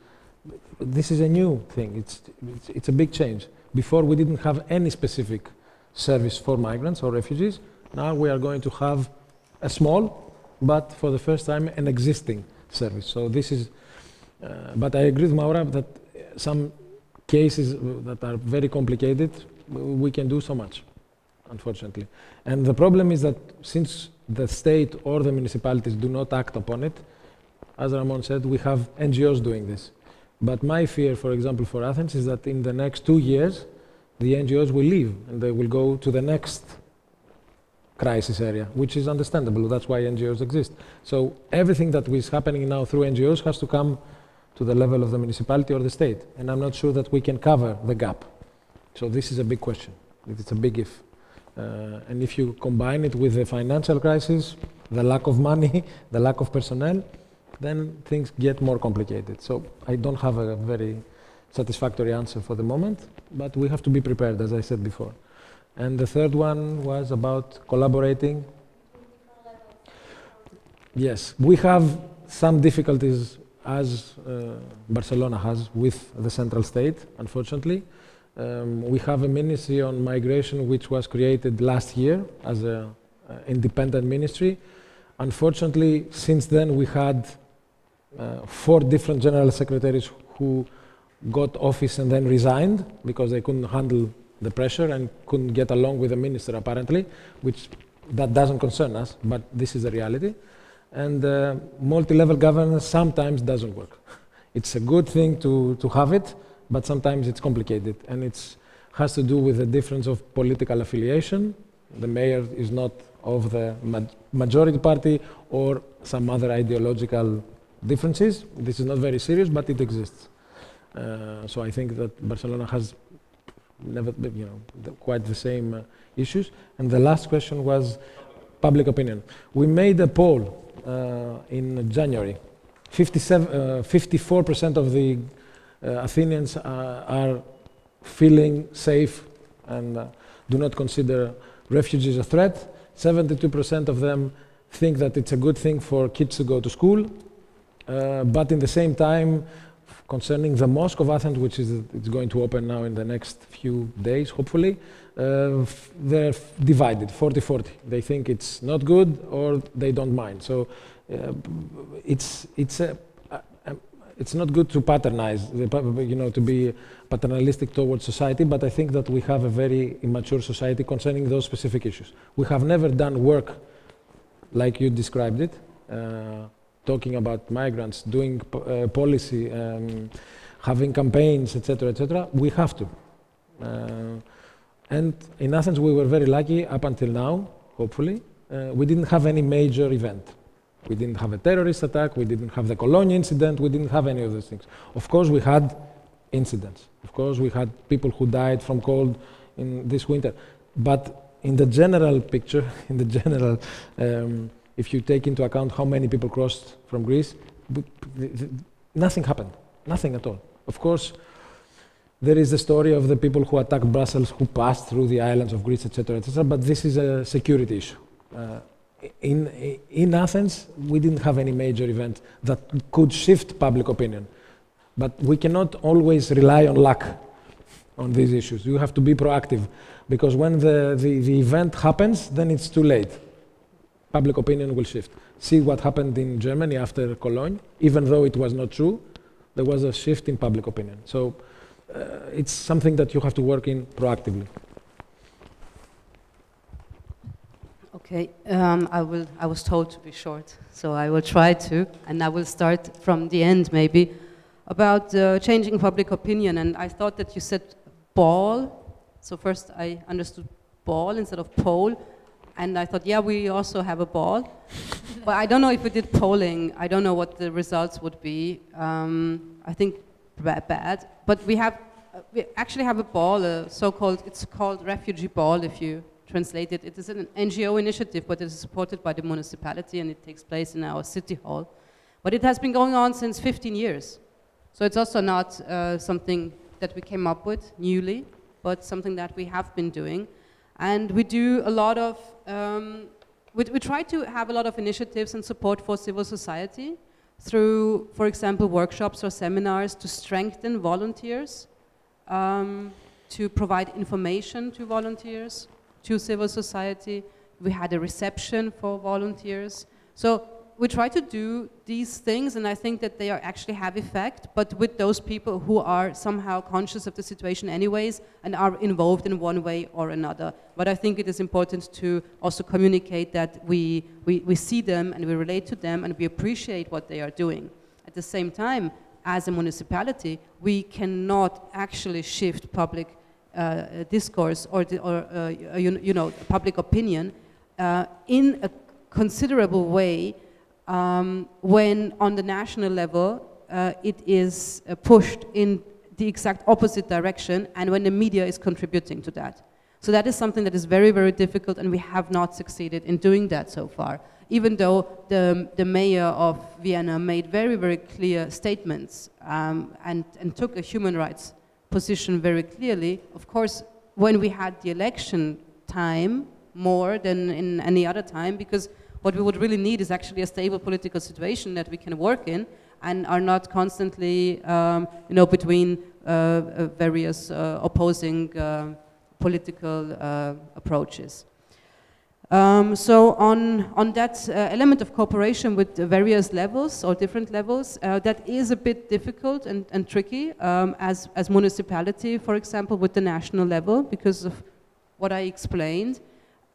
This is a new thing, it's, it's, it's a big change. Before, we didn't have any specific service for migrants or refugees. Now we are going to have a small but for the first time an existing service. So this is, uh, but I agree with Maura that some cases that are very complicated, we can do so much, unfortunately. And the problem is that since the state or the municipalities do not act upon it, as Ramon said, we have NGOs doing this. But my fear, for example, for Athens is that in the next two years, the NGOs will leave and they will go to the next crisis area, which is understandable. That's why NGOs exist. So everything that is happening now through NGOs has to come to the level of the municipality or the state. And I'm not sure that we can cover the gap. So this is a big question. It's a big if. Uh, and if you combine it with the financial crisis, the lack of money, the lack of personnel, then things get more complicated. So I don't have a very satisfactory answer for the moment, but we have to be prepared, as I said before. And the third one was about collaborating. Yes, we have some difficulties as uh, Barcelona has with the central state, unfortunately. Um, we have a ministry on migration which was created last year as an independent ministry. Unfortunately, since then we had uh, four different general secretaries who got office and then resigned because they couldn't handle the pressure and couldn't get along with the minister apparently, which that doesn't concern us, but this is the reality. And uh, multi-level governance sometimes doesn't work. It's a good thing to, to have it, but sometimes it's complicated, and it has to do with the difference of political affiliation. The mayor is not of the ma majority party or some other ideological differences. This is not very serious, but it exists. Uh, so I think that Barcelona has never, you know, the, quite the same uh, issues. And the last question was public opinion. We made a poll uh, in January. 54% uh, of the uh, Athenians are feeling safe and do not consider refugees a threat. 72% of them think that it's a good thing for kids to go to school. Uh, but in the same time, concerning the Mosque of Athens, which is it's going to open now in the next few days, hopefully, uh, they're divided 40-40. They think it's not good or they don't mind. So uh, it's it's a, it's not good to patronize, you know, to be paternalistic towards society, but I think that we have a very immature society concerning those specific issues. We have never done work like you described it. Uh, talking about migrants, doing uh, policy, um, having campaigns, etc., etc., we have to. Uh, and in Athens, we were very lucky up until now, hopefully. Uh, we didn't have any major event. We didn't have a terrorist attack, we didn't have the Cologne incident, we didn't have any of those things. Of course, we had incidents. Of course, we had people who died from cold in this winter. But in the general picture, in the general um, if you take into account how many people crossed from Greece, nothing happened, nothing at all. Of course, there is the story of the people who attacked Brussels, who passed through the islands of Greece, etc., etc. But this is a security issue. Uh, in, in Athens, we didn't have any major event that could shift public opinion. But we cannot always rely on luck on these issues. You have to be proactive because when the, the, the event happens, then it's too late public opinion will shift. See what happened in Germany after Cologne, even though it was not true, there was a shift in public opinion. So uh, it's something that you have to work in proactively. Okay, um, I will. I was told to be short, so I will try to, and I will start from the end maybe about uh, changing public opinion. And I thought that you said ball, so first I understood ball instead of pole, and I thought, yeah, we also have a ball. but I don't know if we did polling. I don't know what the results would be. Um, I think bad. But we have, uh, we actually have a ball, a so-called, it's called Refugee Ball if you translate it. It is an NGO initiative, but it is supported by the municipality and it takes place in our city hall. But it has been going on since 15 years. So it's also not uh, something that we came up with newly, but something that we have been doing. And we do a lot of, um, we, we try to have a lot of initiatives and support for civil society through, for example, workshops or seminars to strengthen volunteers, um, to provide information to volunteers, to civil society. We had a reception for volunteers. So we try to do these things, and I think that they are actually have effect, but with those people who are somehow conscious of the situation anyways and are involved in one way or another. But I think it is important to also communicate that we, we, we see them and we relate to them and we appreciate what they are doing. At the same time, as a municipality, we cannot actually shift public uh, discourse or, the, or uh, you, you, know, public opinion uh, in a considerable way um, when on the national level uh, it is uh, pushed in the exact opposite direction and when the media is contributing to that. So that is something that is very, very difficult and we have not succeeded in doing that so far. Even though the, the mayor of Vienna made very, very clear statements um, and, and took a human rights position very clearly, of course, when we had the election time more than in any other time, because what we would really need is actually a stable political situation that we can work in and are not constantly, um, you know, between uh, uh, various uh, opposing uh, political uh, approaches. Um, so on, on that uh, element of cooperation with various levels or different levels, that is a bit difficult and, and tricky um, as, as municipality, for example, with the national level because of what I explained.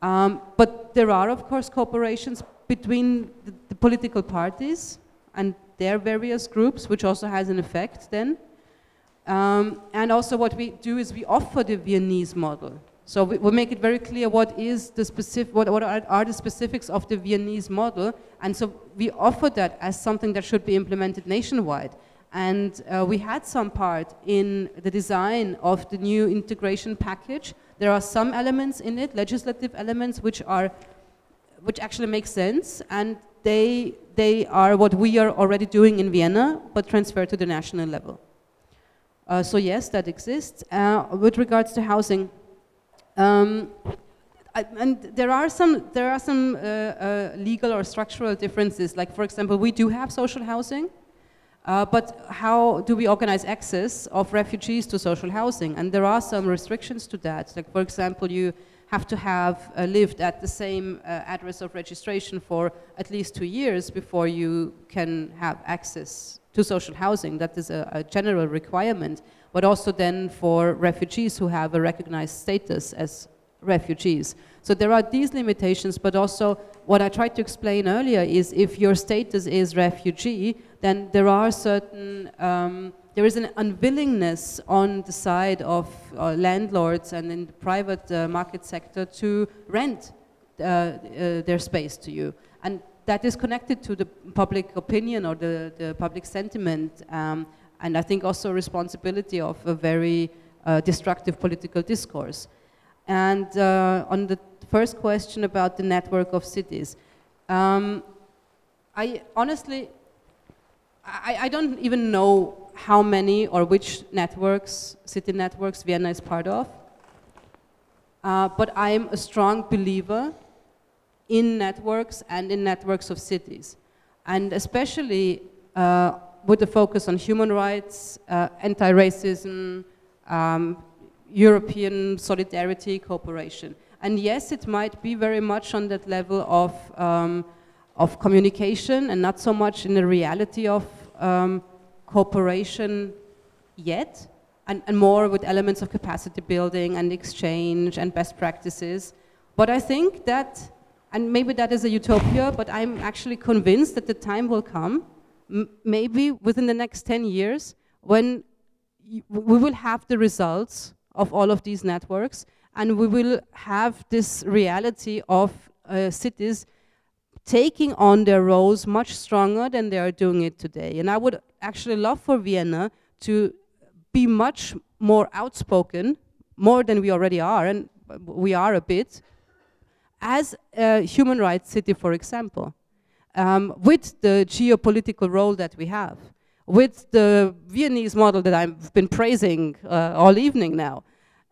Um, but there are, of course, cooperations between the, the, political parties and their various groups, which also has an effect then. Um, and also what we do is we offer the Viennese model. So we, we make it very clear what is the specific, what, what are, are, the specifics of the Viennese model, and so we offer that as something that should be implemented nationwide. And uh, we had some part in the design of the new integration package there are some elements in it, legislative elements, which are, which actually make sense, and they, they are what we are already doing in Vienna, but transferred to the national level. Uh, so yes, that exists. Uh, with regards to housing, um, I, and there are some, there are some uh, uh legal or structural differences. Like for example, we do have social housing, uh, but how do we organize access of refugees to social housing? And there are some restrictions to that. Like, for example, you have to have uh, lived at the same uh, address of registration for at least two years before you can have access to social housing. That is a, a general requirement. But also then for refugees who have a recognized status as refugees. So there are these limitations, but also what I tried to explain earlier is if your status is refugee, then there are certain, um, there is an unwillingness on the side of uh, landlords and in the private uh, market sector to rent uh, uh, their space to you. And that is connected to the public opinion or the, the public sentiment. Um, and I think also responsibility of a very uh, destructive political discourse. And uh, on the first question about the network of cities, um, I honestly, I, I, don't even know how many or which networks, city networks Vienna is part of. Uh, but I'm a strong believer in networks and in networks of cities. And especially uh, with the focus on human rights, uh, anti-racism, um, European solidarity cooperation. And yes, it might be very much on that level of, um, of communication and not so much in the reality of um, cooperation yet, and, and more with elements of capacity building and exchange and best practices. But I think that, and maybe that is a utopia, but I'm actually convinced that the time will come, maybe within the next 10 years, when we will have the results of all of these networks, and we will have this reality of uh, cities taking on their roles much stronger than they are doing it today. And I would actually love for Vienna to be much more outspoken, more than we already are, and we are a bit, as a human rights city, for example, um, with the geopolitical role that we have, with the Viennese model that I've been praising uh, all evening now.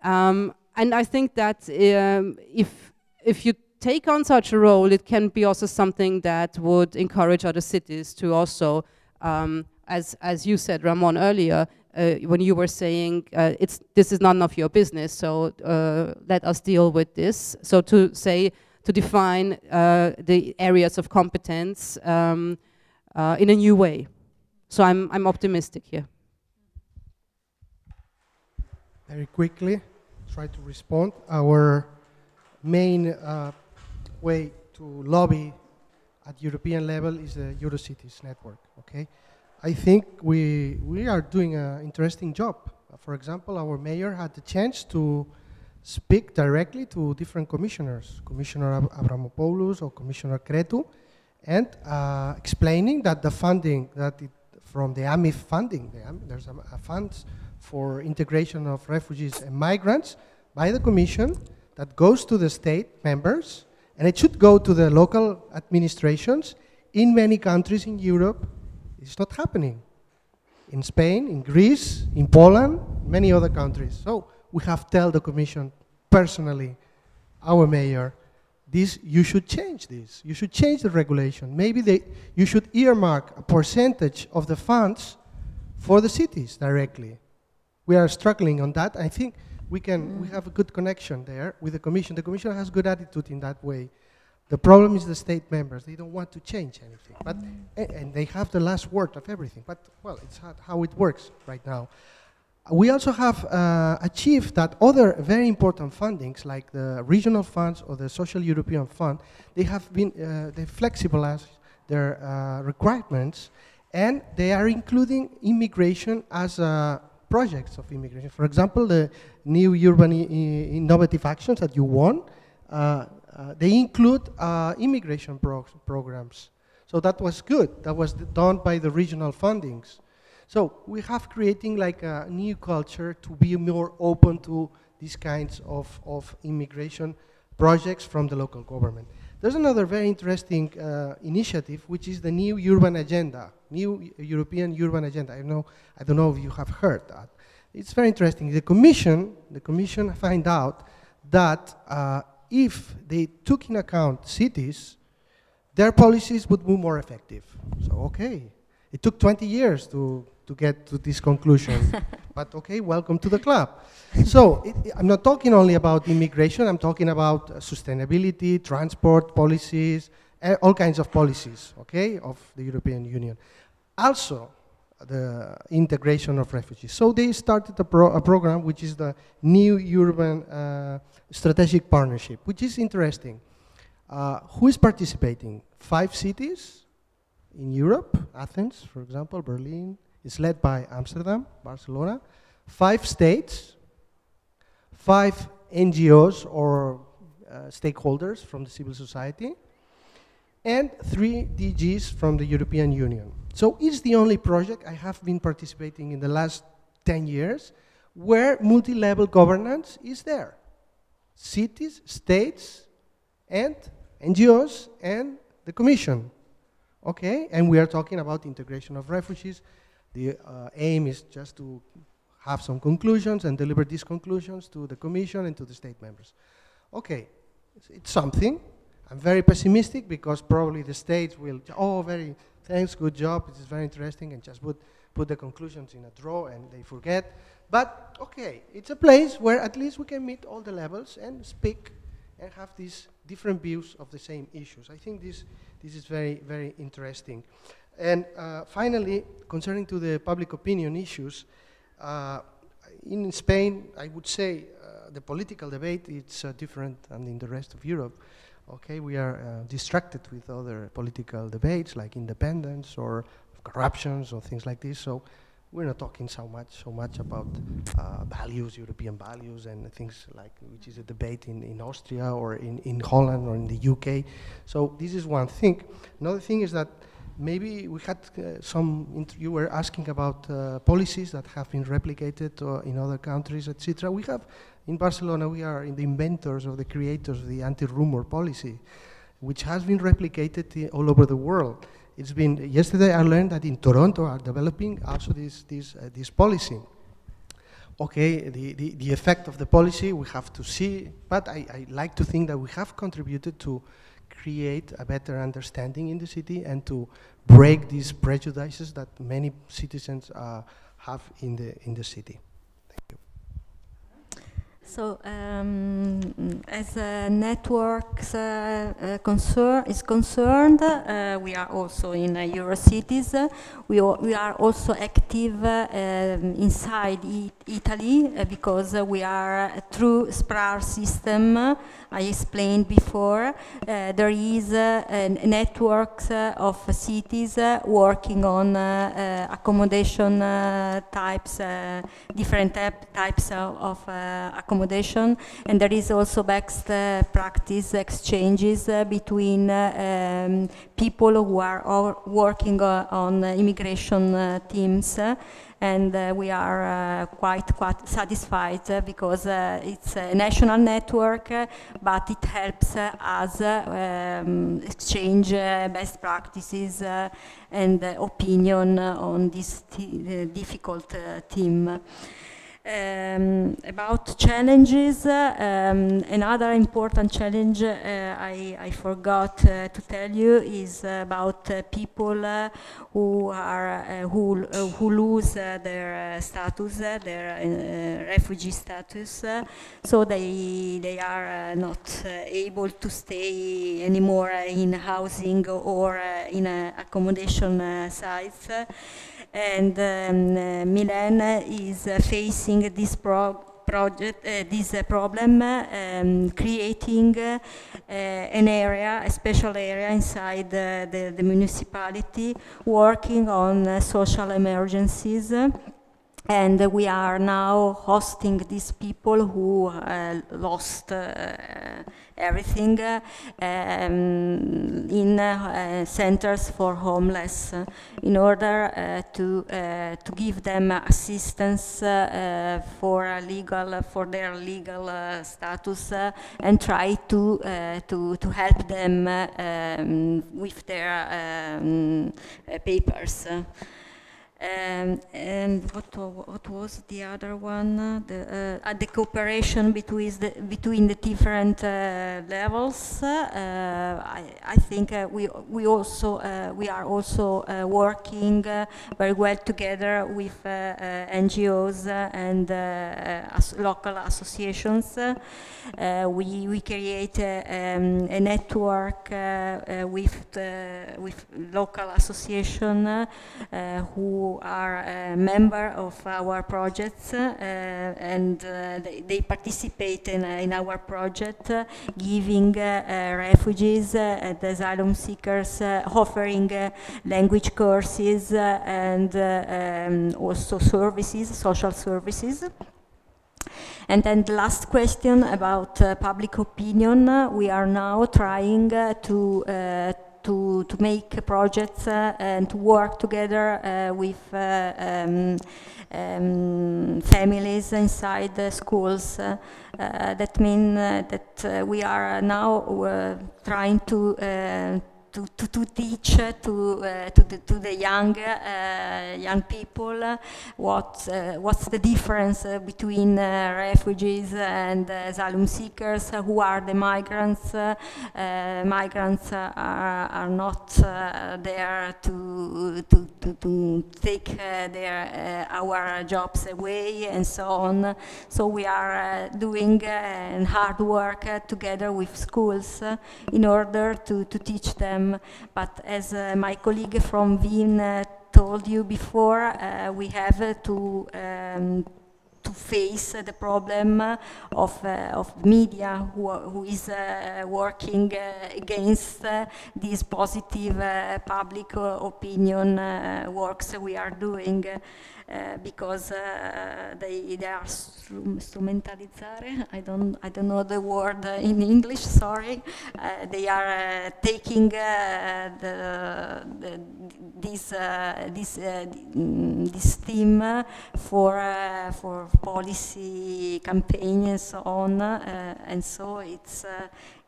Um, and I think that um, if, if you take on such a role, it can be also something that would encourage other cities to also, um, as, as you said, Ramon, earlier, uh, when you were saying uh, it's, this is none of your business, so uh, let us deal with this. So to say to define uh, the areas of competence um, uh, in a new way. So I'm, I'm optimistic here. Very quickly, try to respond. Our main uh, way to lobby at European level is the Eurocities network, okay? I think we, we are doing an interesting job. For example, our mayor had the chance to speak directly to different commissioners, Commissioner Ab Avramopoulos or Commissioner Cretu, and uh, explaining that the funding that it, from the AMIF funding, the AMIF, there's a, a funds for integration of refugees and migrants by the Commission that goes to the state members, and it should go to the local administrations in many countries in Europe. It's not happening. In Spain, in Greece, in Poland, many other countries. So we have tell the Commission personally, our mayor, this, you should change this. You should change the regulation. Maybe they, you should earmark a percentage of the funds for the cities directly. We are struggling on that. I think we can, we have a good connection there with the commission. The commission has good attitude in that way. The problem is the state members. They don't want to change anything. But, and, and they have the last word of everything. But, well, it's how it works right now. We also have uh, achieved that other very important fundings, like the regional funds or the Social European Fund, they have been uh, they flexibilized their uh, requirements, and they are including immigration as uh, projects of immigration. For example, the new urban innovative actions that you won, uh, uh, they include immigration pro programs. So that was good. That was done by the regional fundings. So we have creating like a new culture to be more open to these kinds of, of immigration projects from the local government. There's another very interesting uh, initiative, which is the new urban agenda, new European urban agenda. I know, I don't know if you have heard that. It's very interesting. The commission, the commission find out that uh, if they took in account cities, their policies would be more effective. So, okay. It took 20 years to to get to this conclusion. but okay, welcome to the club. so it, I'm not talking only about immigration, I'm talking about uh, sustainability, transport policies, uh, all kinds of policies, okay, of the European Union. Also, the integration of refugees. So they started a, pro a program which is the New Urban uh, Strategic Partnership, which is interesting. Uh, who is participating? Five cities in Europe, Athens, for example, Berlin, it's led by Amsterdam, Barcelona, five states, five NGOs or uh, stakeholders from the civil society, and three DGs from the European Union. So it's the only project I have been participating in the last 10 years where multi-level governance is there. Cities, states, and NGOs, and the Commission. Okay, and we are talking about integration of refugees, the uh, aim is just to have some conclusions and deliver these conclusions to the Commission and to the state members. Okay, it's, it's something. I'm very pessimistic because probably the states will, oh, very, thanks, good job, it is very interesting, and just put, put the conclusions in a drawer and they forget. But, okay, it's a place where at least we can meet all the levels and speak and have these different views of the same issues. I think this, this is very, very interesting. And uh, finally, concerning to the public opinion issues, uh, in Spain, I would say uh, the political debate is uh, different than in the rest of Europe. Okay, we are uh, distracted with other political debates like independence or corruptions or things like this. So we're not talking so much so much about uh, values, European values, and things like which is a debate in, in Austria or in, in Holland or in the UK. So this is one thing. Another thing is that maybe we had uh, some, you were asking about uh, policies that have been replicated uh, in other countries, etc. We have, in Barcelona, we are in the inventors or the creators of the anti-rumor policy, which has been replicated all over the world. It's been, yesterday I learned that in Toronto are developing also this, this, uh, this policy. Okay, the, the, the effect of the policy we have to see, but I, I like to think that we have contributed to create a better understanding in the city and to break these prejudices that many citizens uh, have in the, in the city. So, um, as uh, networks uh, uh, concern is concerned, uh, we are also in uh, Eurocities. we, we are also active uh, um, inside Italy because we are through SPRAR system. I explained before. there is networks of cities working on accommodation types, different types of accommodation accommodation, and there is also best uh, practice exchanges uh, between uh, um, people who are working on immigration teams and uh, we are uh, quite quite satisfied uh, because it's a national network, but it helps us um, exchange best practices and opinion on this difficult theme. Um, about challenges, um, another important challenge uh, I, I, forgot uh, to tell you is about uh, people uh, who are uh, who uh, who lose their status, their refugee status, so they they are not able to stay anymore in housing or in accommodation sites and um, uh, Milan is uh, facing this project, uh, this uh, problem, um, creating uh, an area, a special area inside the, the, municipality, working on social emergencies. And we are now hosting these people who uh, lost uh, everything uh, um, in uh, centers for homeless uh, in order to to give them assistance for legal for their legal status and try to to to help them um, with their um, papers. Um, and what, what was the other one? The, uh, the cooperation between the, between the different uh, levels. Uh, I, I, think uh, we we also uh, we are also uh, working very well together with NGOs and as local associations. we we create um, a network with the, with local association who are a member of our projects uh, and uh, they, they, participate in, in our project, giving refugees and asylum seekers, offering language courses and um, also services, social services. And then the last question about uh, public opinion. Uh, we are now trying uh, to to, to make projects uh, and to work together uh, with uh, um, um, families inside the schools. that means that we are now trying to to, to, to, teach to, uh, to, the, to the young, uh, young people what, uh, what's the difference uh, between uh, refugees and uh, asylum seekers, who are the migrants. migrants are, are not there to, to, to, to take their, our jobs away and so on. So we are doing hard work together with schools in order to, to teach them them. But as uh, my colleague from Wien uh, told you before, uh, we have to um, to face uh, the problem of, uh, of media who, who is uh, working against these positive public opinion works we are doing. Uh, because uh, they they are strumentalizzare. I don't I don't know the word uh, in English. Sorry. Uh, they are uh, taking uh, the, the, this this mm, this theme for for policy campaign and so on, and so it's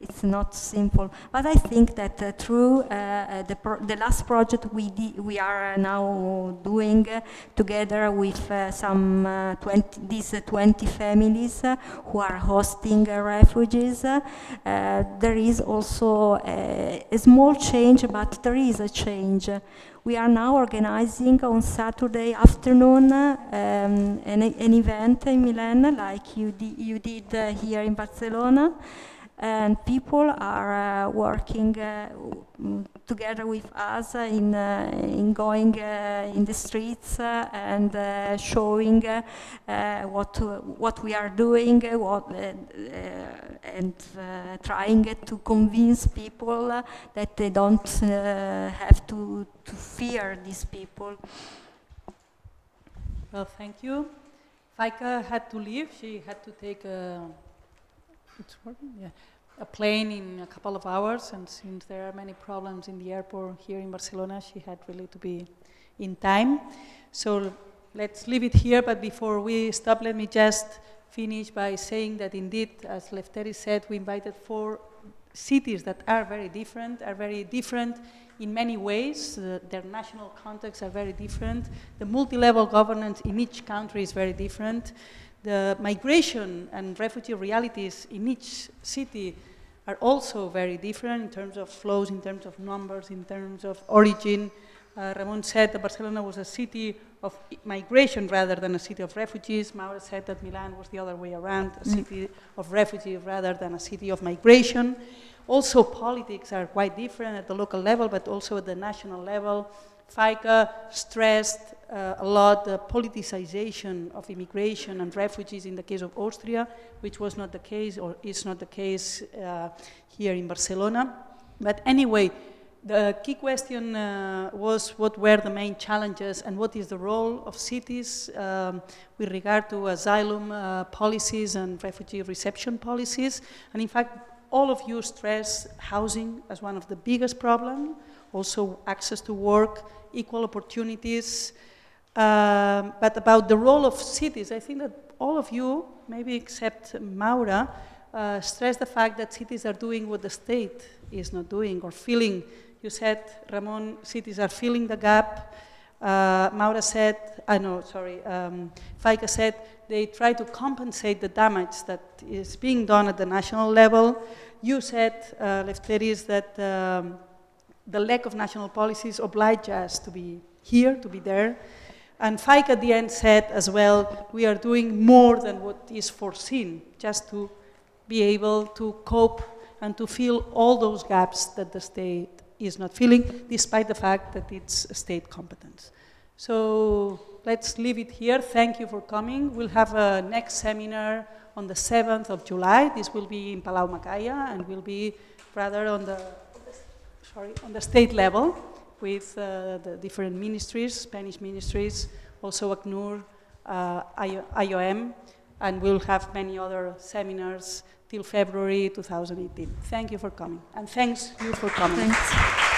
it's not simple. But I think that uh, through uh, the, the last project we, we are now doing together together with uh, some uh, 20, these uh, 20 families uh, who are hosting uh, refugees. Uh, there is also a, a, small change, but there is a change. We are now organizing on Saturday afternoon um, an, an, event in Milan, like you, di you did here in Barcelona and people are uh, working uh, together with us in, uh, in going uh, in the streets uh, and uh, showing what, what we are doing what, and trying to convince people that they don't have to, to fear these people. Well, thank you. Faika had to leave. She had to take a it's working? Yeah. A plane in a couple of hours, and since there are many problems in the airport here in Barcelona, she had really to be in time. So let's leave it here, but before we stop, let me just finish by saying that indeed, as Lefteri said, we invited four cities that are very different, are very different in many ways. Uh, their national contexts are very different. The multi-level governance in each country is very different the migration and refugee realities in each city are also very different in terms of flows, in terms of numbers, in terms of origin. Uh, Ramon said that Barcelona was a city of migration rather than a city of refugees. Maura said that Milan was the other way around, a mm. city of refugees rather than a city of migration. Also, politics are quite different at the local level, but also at the national level. Faika stressed uh, a lot the politicization of immigration and refugees in the case of Austria, which was not the case or is not the case uh, here in Barcelona. But anyway, the key question uh, was what were the main challenges and what is the role of cities um, with regard to asylum uh, policies and refugee reception policies. And in fact, all of you stress housing as one of the biggest problems, also access to work, equal opportunities. Um, but about the role of cities, I think that all of you, maybe except Maura, uh, stress the fact that cities are doing what the state is not doing or filling. You said, Ramon, cities are filling the gap. Uh, Maura said, I uh, know, sorry, um, Faika said they try to compensate the damage that is being done at the national level. You said, uh, Lefteris, that um, the lack of national policies oblige us to be here, to be there. And Faika at the end said as well, we are doing more than what is foreseen, just to be able to cope and to fill all those gaps that the state is not filling, despite the fact that it's state competence. So let's leave it here. Thank you for coming. We'll have a next seminar on the 7th of July. This will be in Palau Macaya and will be rather on the sorry, on the state level with uh, the different ministries, Spanish ministries, also ACNUR, uh, IOM, and we'll have many other seminars till February 2018. Thank you for coming, and thanks you for coming. Thanks.